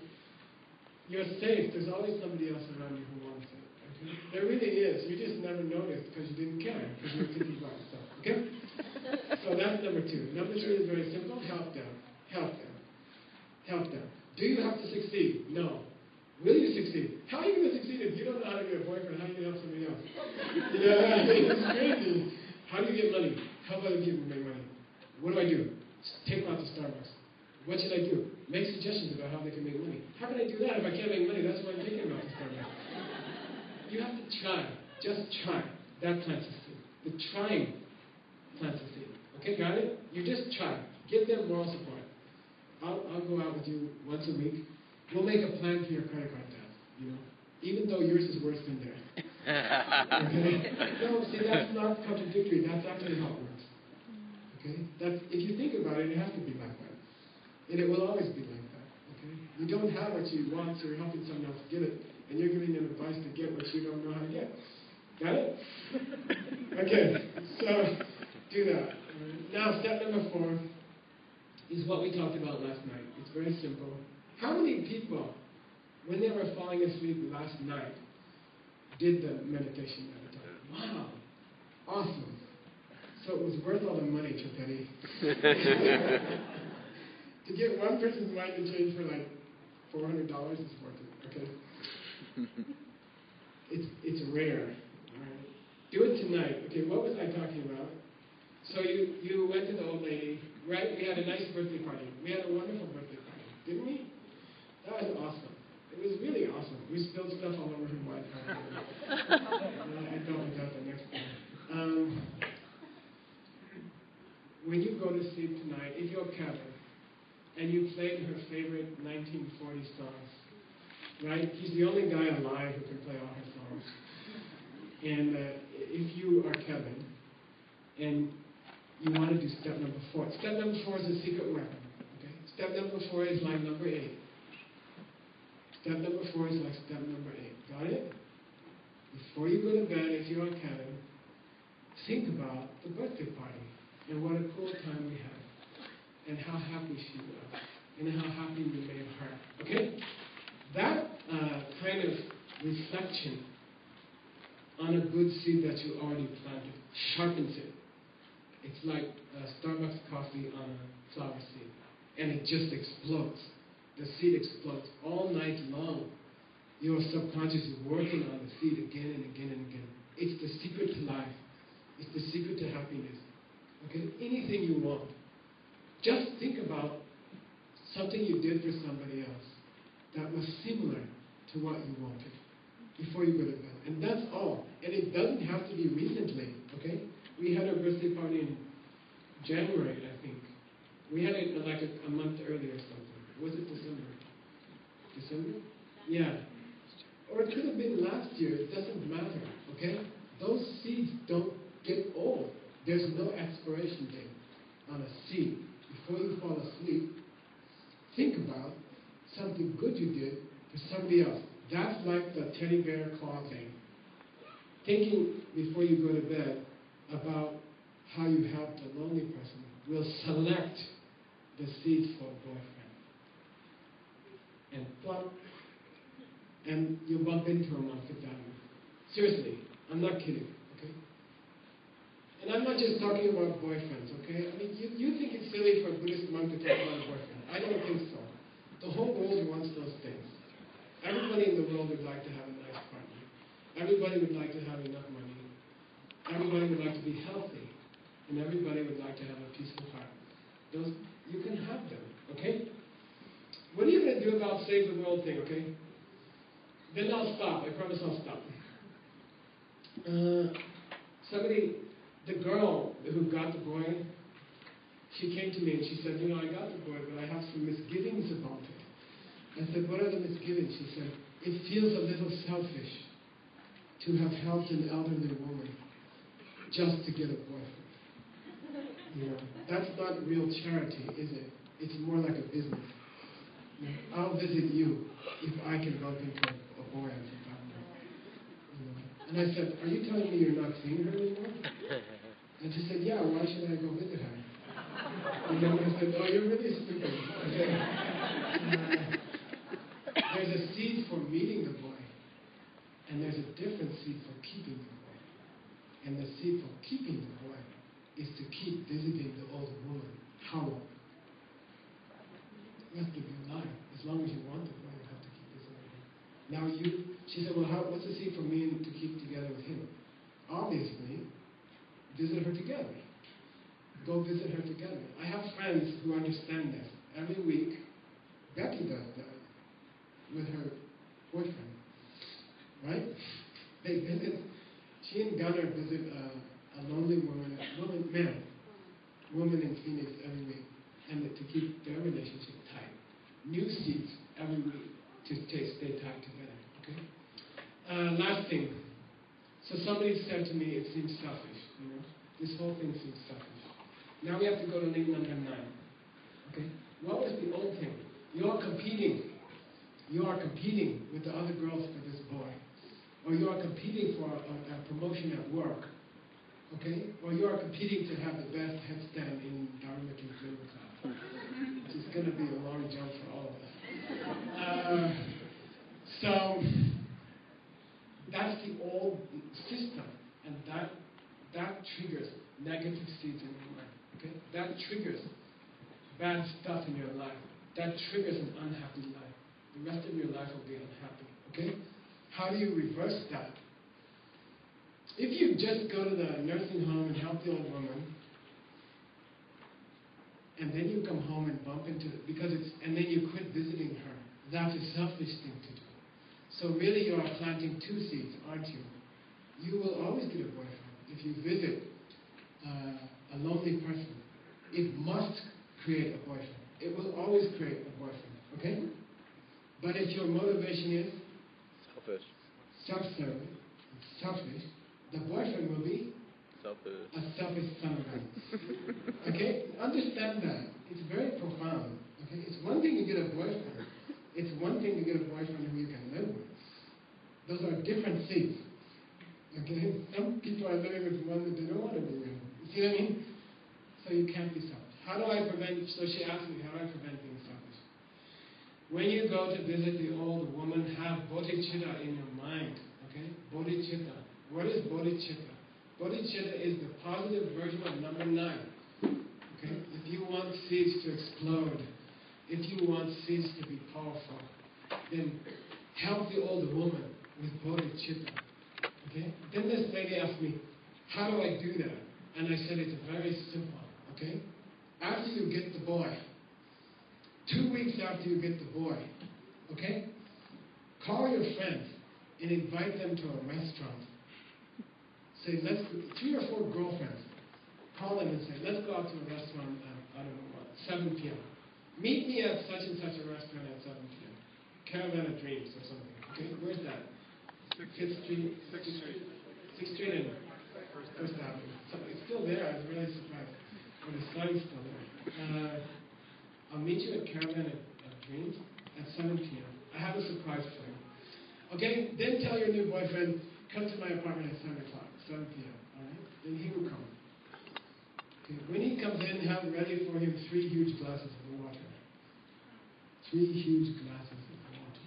you're safe. There's always somebody else around you who wants it. Okay? There really is. You just never noticed because you didn't care because you were thinking about yourself. Okay? So that's number two. Number three is very simple. Help them. Help them. Help them. Do you have to succeed? No. Will you succeed? How are you going to succeed if you don't know how to get a boyfriend? How are you going to help somebody else? You know, I mean, it's crazy. How do you get money? How Help other people make money. What do I do? Take them out to Starbucks. What should I do? Make suggestions about how they can make money. How can I do that if I can't make money? That's why I'm taking them out to Starbucks. You have to try. Just try. That plants a seed. The trying plants a seed. Okay, got it? You just try. Give them moral support. I'll, I'll go out with you once a week. We'll make a plan for your credit card debt, you know, even though yours is worse than theirs. Okay? No, see, that's not contradictory. That's actually how it works. Okay? That's, if you think about it, it has to be that that. And it will always be like that. Okay? You don't have what you want, so you're helping someone else get it. And you're giving them advice to get what you don't know how to get. Got it? Okay, so do that. Now, step number four is what we talked about last night. It's very simple. How many people, when they were falling asleep last night, did the meditation at a time? Wow, awesome. So it was worth all the money, Chapetti. to get one person's mind to change for like $400 is worth it, okay? It's, it's rare. Right? Do it tonight. Okay, what was I talking about? So you, you went to the old lady, right? We had a nice birthday party. We had a wonderful birthday party, didn't we? That was awesome. It was really awesome. We spilled stuff all over her wife. I dealt with that the next day. Um, when you go to sleep tonight, if you're Kevin, and you played her favorite 1940 songs, right? He's the only guy alive who can play all her songs. And uh, if you are Kevin, and you want to do step number four. Step number four is a secret weapon. Okay? Step number four is like number eight. Step number four is like step number eight. Got it? Before you go to bed, if you're on Kevin, think about the birthday party and what a cool time we had and how happy she was and how happy we made her. Okay? That uh, kind of reflection on a good seed that you already planted sharpens it. It's like Starbucks coffee on a flower seed, and it just explodes. The seed explodes all night long. Your subconscious is working on the seed again and again and again. It's the secret to life. It's the secret to happiness. Okay? Anything you want. Just think about something you did for somebody else that was similar to what you wanted before you go to bed. And that's all. And it doesn't have to be recently, okay? We had our birthday party in January, I think. We had it like a, a month earlier or something. Was it December? December? Yeah. Or it could have been last year. It doesn't matter, okay? Those seeds don't get old. There's no expiration date on a seed. Before you fall asleep, think about something good you did for somebody else. That's like the teddy bear claw thing. Thinking before you go to bed about how you helped a lonely person will select the seeds for a boyfriend. And plump, and you bump into him on Fifth Avenue. Seriously, I'm not kidding? And I'm not just talking about boyfriends, okay? I mean, you, you think it's silly for a Buddhist monk to talk about a boyfriend. I don't think so. The whole world wants those things. Everybody in the world would like to have a nice partner. Everybody would like to have enough money. Everybody would like to be healthy. And everybody would like to have a peaceful heart. Those, you can have them, okay? What are you going to do about save the world thing, okay? Then I'll stop. I promise I'll stop. Uh, somebody, the girl who got the boy, she came to me and she said, You know, I got the boy, but I have some misgivings about it. I said, What are the misgivings? She said, It feels a little selfish to have helped an elderly woman just to get a boyfriend. You know, that's not real charity, is it? It's more like a business. You know, I'll visit you if I can bump into a, a boy. You. And I said, Are you telling me you're not seeing her anymore? And she said, Yeah, why should I go visit her? And then I said, Oh, you're really stupid. Okay. Uh, there's a seed for meeting the boy, and there's a different seed for keeping the boy. And the seed for keeping the boy is to keep visiting the old woman. How long? You have to be life. As long as you want the boy, you have to keep visiting him. Now you, she said, well, how, what's the seed for me to keep together with him? Obviously, visit her together. Go visit her together. I have friends who understand this. Every week, Becky does that with her boyfriend. Right? They visit, she and Gunnar visit uh, a lonely woman, a woman, man, woman in Phoenix every week, and to keep their relationship tight. New seeds every week to stay, tight together. Okay? Uh, last thing. So somebody said to me, it seems selfish. You know, this whole thing seems selfish. Now we have to go to link number nine. Okay? What was the old thing? You are competing. You are competing with the other girls for this boy. Or you are competing for a, a promotion at work. Okay? Or you are competing to have the best headstand in Dharma Yoga class. Which is going to be a long jump for all of us. Uh, so, that's the old system. And that, that triggers negative seeds in your mind. Okay? That triggers bad stuff in your life. That triggers an unhappy life. The rest of your life will be unhappy. Okay? How do you reverse that? If you just go to the nursing home and help the old woman, and then you come home and bump into it because it's and then you quit visiting her, that's a selfish thing to do. So really you are planting two seeds, aren't you? You will always get a boyfriend if you visit uh, a lonely person. It must create a boyfriend. It will always create a boyfriend. Okay? But if your motivation is Selfish. self-serving, selfish, the boyfriend will be Selfish. a selfish son of a gun. Okay? Understand that. It's very profound. Okay? It's one thing to get a boyfriend. It's one thing to get a boyfriend who you can live with. Those are different things. Okay? Some people are living with one that they don't want to be with. You see what I mean? So you can't be selfish. How do I prevent? So she asked me, how do I prevent being selfish? When you go to visit the old woman, have bodhicitta in your mind. Okay? Bodhicitta. What is bodhicitta? Bodhicitta is the positive version of number nine. Okay? If you want seeds to explode, if you want seeds to be powerful, then help the old woman with bodhicitta. Okay? Then this lady asked me, how do I do that? And I said it's very simple. Okay? After you get the boy, two weeks after you get the boy, okay? Call your friends and invite them to a restaurant. Say, let's three or four girlfriends. Call them and say, let's go out to a restaurant at, I don't know what, 7 p.m. Meet me at such and such a restaurant at 7 p.m. Caravan of Dreams or something. Okay, where's that? Fifth Street, Sixth Street, Sixth Street and First Avenue. So it's still there. I was really surprised. But the sign's still there. Uh, I'll meet you at Caravan of, of Dreams at 7 p.m. I have a surprise for you. Okay, then tell your new boyfriend, come to my apartment at 7 o'clock, 7 p.m. All right? Then he will come. Okay, when he comes in, have ready for him three huge glasses of water. Three huge glasses of water.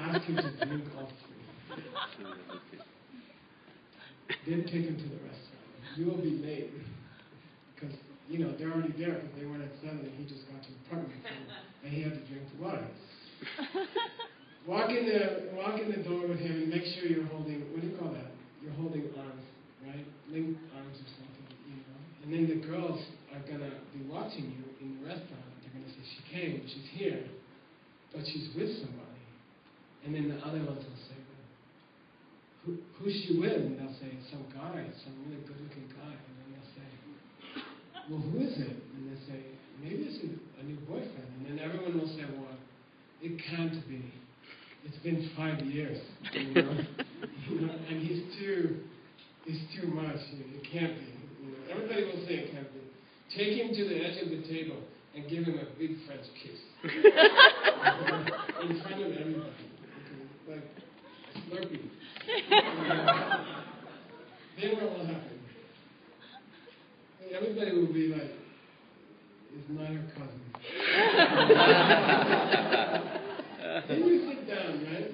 Ask him to drink all three. Then take him to the restaurant. You will be late because you know they're already there because they went at seven and he just got to the apartment and he had to drink the water. Walk in the walk in the door with him and make sure you're holding what do you call that? You're holding arms, right? Linked arms or something, you know. And then the girls are gonna be watching you in the restaurant. They're gonna say she came, she's here, but she's with somebody. And then the other ones will say, who's she with? And they'll say, some guy, some really good looking guy. And then they'll say, well, who is it? And they say, maybe it's a, a new boyfriend. And then everyone will say, well, it can't be. It's been five years. You know? you know, and he's too, he's too much. You know, it can't be. You know, everybody will say it can't be. Take him to the edge of the table and give him a big French kiss. In front of everybody. Okay? Like, Slurpee. Then what will happen? Everybody will be like, it's not her cousin. then you sit down, right?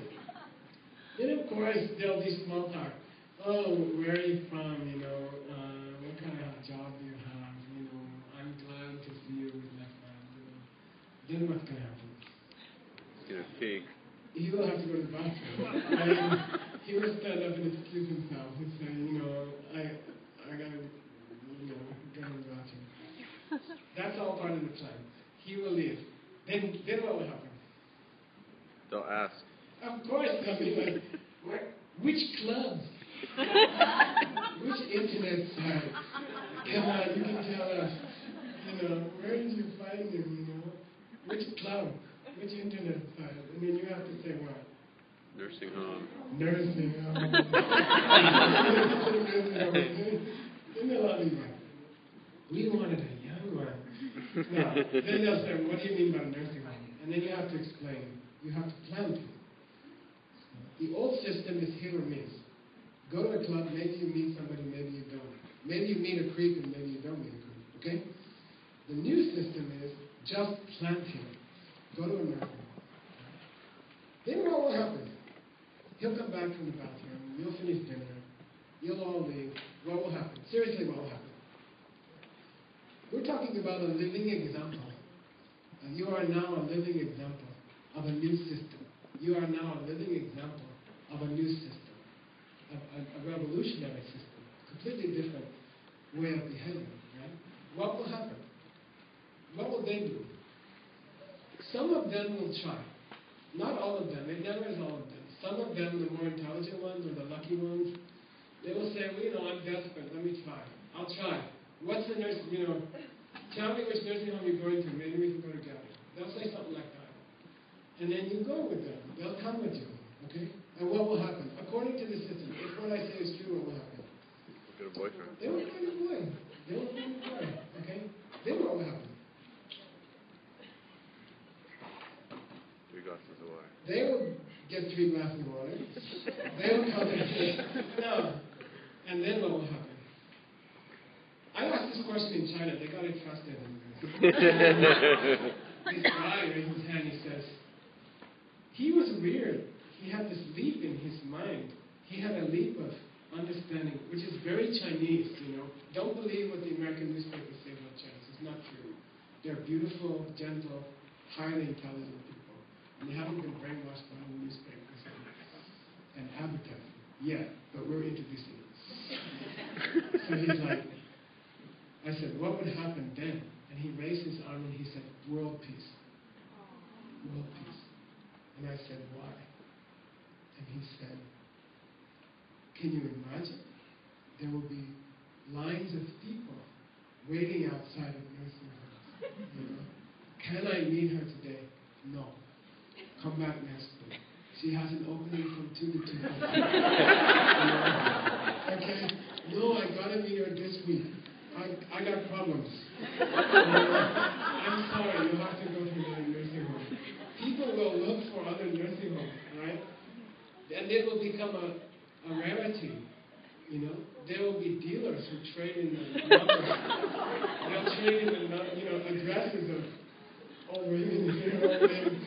Then of course there'll be small talk. Oh, where are you from? You know, uh, what kind of job do you have? You know, I'm glad to see you with my friend. You know. Then what's gonna happen? Get a pig. He will have to go to the bathroom. and he will stand up and excuse himself and say, you know, I, I gotta, you know, go to the bathroom. That's all part of the plan. He will leave. Then, then what will happen? Don't ask. Of course, they'll be like, "Where- which clubs? which internet site? Come on, you can tell us. You know, where did you find him? You know, which club? Which internet site? And then you have to say what? Nursing home. Nursing home. Nursing home. Then they'll all we wanted a young one. No. Then they'll say, what do you mean by nursing home? And then you have to explain. You have to plan to. The old system is hit or miss. Go to a club, maybe you meet somebody, maybe you don't. Maybe you meet a creep and maybe you don't meet a creep. Okay? The new system is just plant him. Go to a nursing home. Then what will happen? He'll come back from the bathroom, you'll finish dinner, you'll all leave. What will happen? Seriously, what will happen? We're talking about a living example. You are now a living example of a new system. You are now a living example of a new system, a, a, a revolutionary system, completely different way of behaving. Right? What will happen? What will they do? Some of them will try. Not all of them. It never is all of them. Some of them, the more intelligent ones or the lucky ones, they will say, well, you know, I'm desperate. Let me try. I'll try. What's the nurse, you know, tell me which nursing home you're going to. Maybe we can go together. They'll say something like that. And then you go with them. They'll come with you. Okay? And what will happen? According to the system, if what I say is true, what will happen? Get a boyfriend. They will find a boy. They will find a boy. Okay? Then what will happen? Big They will get three glasses of water. they will contemplate. No. And then what will happen? I asked this question in China. They got it faster than this guy raised his hand. He says, he was weird. He had this leap in his mind. He had a leap of understanding, which is very Chinese, you know. Don't believe what the American newspapers say about Chinese. It's not true. They're beautiful, gentle, highly intelligent people. They haven't been brainwashed by newspapers and, and advertising yet, but we're introducing it. so he's like, I said, what would happen then? And he raised his arm and he said, world peace. World peace. And I said, why? And he said, can you imagine? There will be lines of people waiting outside of nursing homes. You know? Can I meet her today? No. Come back next week. She has an opening from 2 to 2. okay? No, I gotta meet her this week. I, I got problems. I'm sorry, you have to go to another nursing home. People will look for other nursing homes, right? And it will become a a rarity. You know, there will be dealers who trade in the numbers. They'll trade in the you know addresses of old women, you oh, men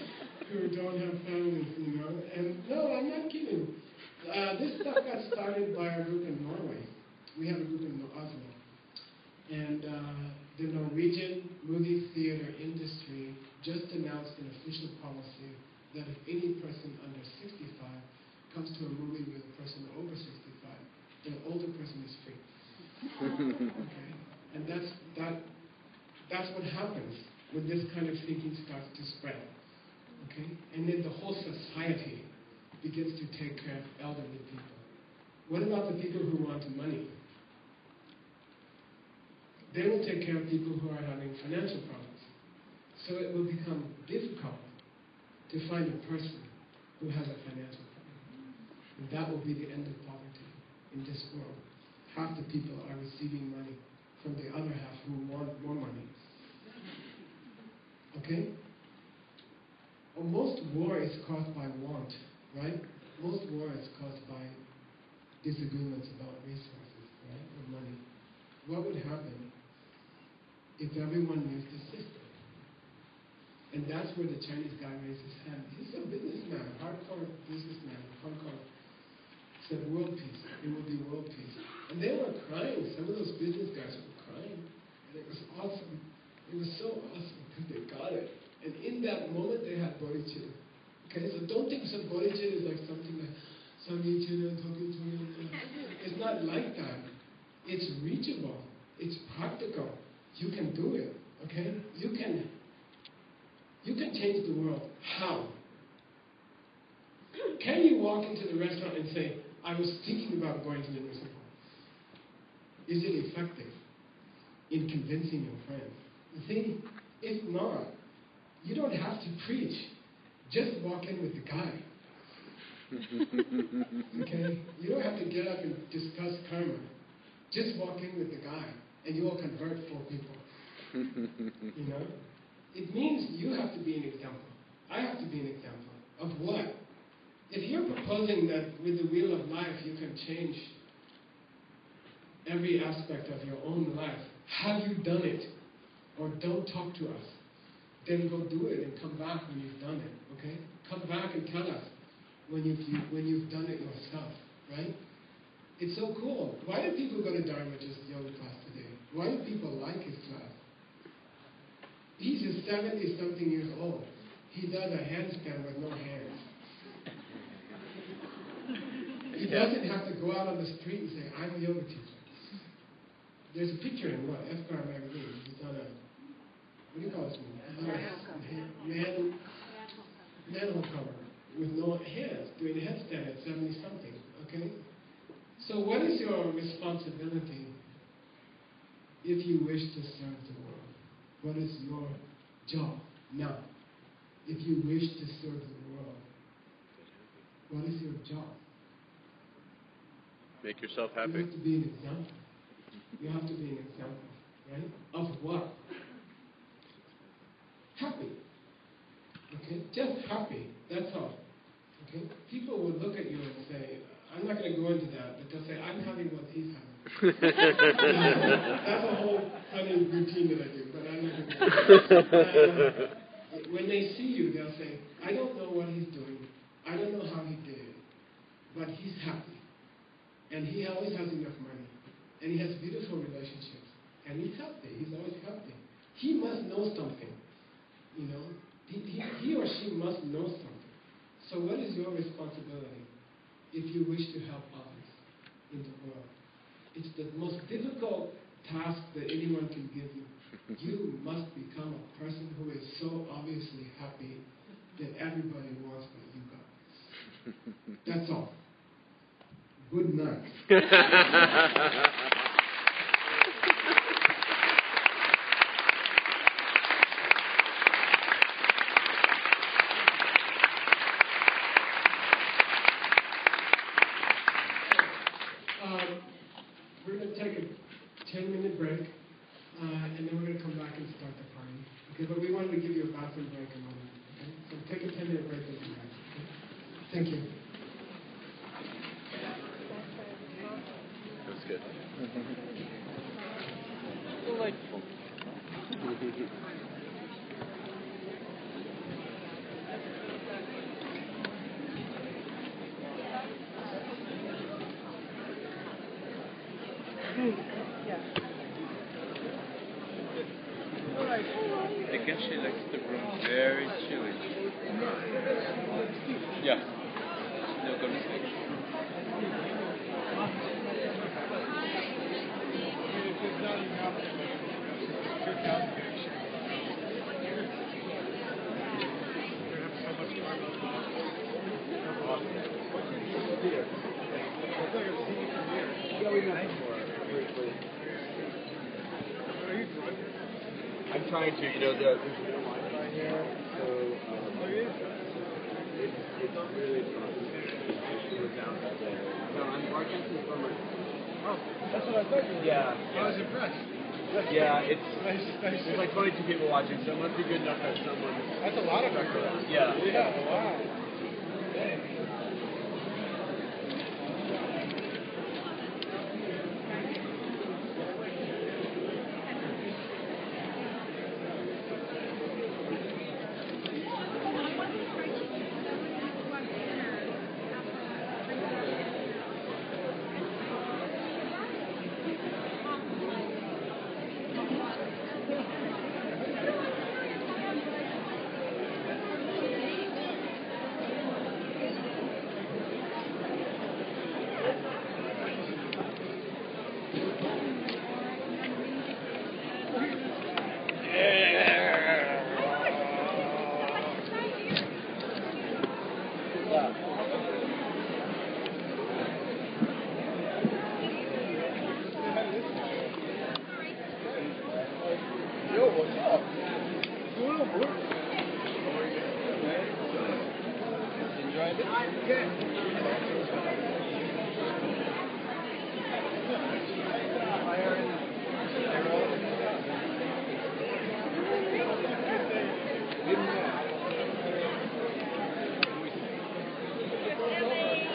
who don't have families. You know, and no, I'm not kidding. Uh, this stuff got started by a group in Norway. We have a group in Oslo, and uh, the Norwegian movie theater industry just announced an official policy that if any person under 65 comes to a movie with a person over 65, the older person is free. okay? And that's, that, that's what happens when this kind of thinking starts to spread. Okay? And then the whole society begins to take care of elderly people. What about the people who want money? They will take care of people who are having financial problems. So it will become difficult to find a person who has a financial problem. and that will be the end of poverty in this world. Half the people are receiving money from the other half who want more money. Okay? Well, most war is caused by want, right? Most war is caused by disagreements about resources, right? Or money. What would happen if everyone used the system? And that's where the Chinese guy raised his hand. He's a businessman, hardcore businessman, hardcore said world peace. It will be world peace. And they were crying. Some of those business guys were crying. And it was awesome. It was so awesome because they got it. And in that moment, they had bodhicitta. Okay, so don't think some bodhicitta is like something like to you. It's not like that. It's reachable. It's practical. You can do it. Okay? You can you can change the world. How? Can you walk into the restaurant and say, I was thinking about going to the restaurant"? Is it effective in convincing your friends? The thing, if not, you don't have to preach. Just walk in with the guy. okay? You don't have to get up and discuss karma. Just walk in with the guy, and you will convert four people. you know? It means you have to be an example. I have to be an example. Of what? If you're proposing that with the wheel of life you can change every aspect of your own life, have you done it? Or don't talk to us. Then go do it and come back when you've done it. Okay? Come back and tell us when you've, you, when you've done it yourself. Right? It's so cool. Why do people go to Dharma just yoga class today? Why do people like his class? He's a 70 something years old. He does a handstand with no hands. He doesn't have to go out on the street and say, I'm a yoga teacher. There's a picture in what? Esquire magazine. He's on a, what do you call this movie? Man, manhole cover with no hands, doing a headstand at 70 something. Okay? So, what is your responsibility if you wish to serve the world? What is your job now? If you wish to serve the world, what is your job? Make yourself happy. You have to be an example. You have to be an example, right? Of what? Happy. Okay? Just happy. That's all. Okay? People will look at you and say, I'm not going to go into that, but they'll say, I'm having what he's having. That's a whole funny routine that I do, but I'm not going to uh, When they see you, they'll say, I don't know what he's doing. I don't know how he did it, but he's happy. And he always has enough money. And he has beautiful relationships. And he's healthy. He's always healthy. He must know something. You know? He, he, he or she must know something. So what is your responsibility if you wish to help others in the world? It's the most difficult task that anyone can give you. You must become a person who is so obviously happy that everybody wants what you got. That's all. Good night. Um, we're going to take a 10 minute break, uh, and then we're going to come back and start the party. Okay, but we wanted to give you a bathroom break and all that. Okay? So take a 10 minute break and come back. Okay? Thank you. That's good. Delightful. Guess she likes the room very chilly. Yeah. No, go to sleep. I'm trying to, you know, the, there's no Wi-Fi here, so um, it's, it's really tough. Was down that day. So I'm broadcasting from my. Oh, that's what I thought. Yeah, I was impressed. Yeah, it's Nice, nice. there's like 22 people watching, so it must be good enough that someone. That's a lot of people. Yeah. Yeah, wow.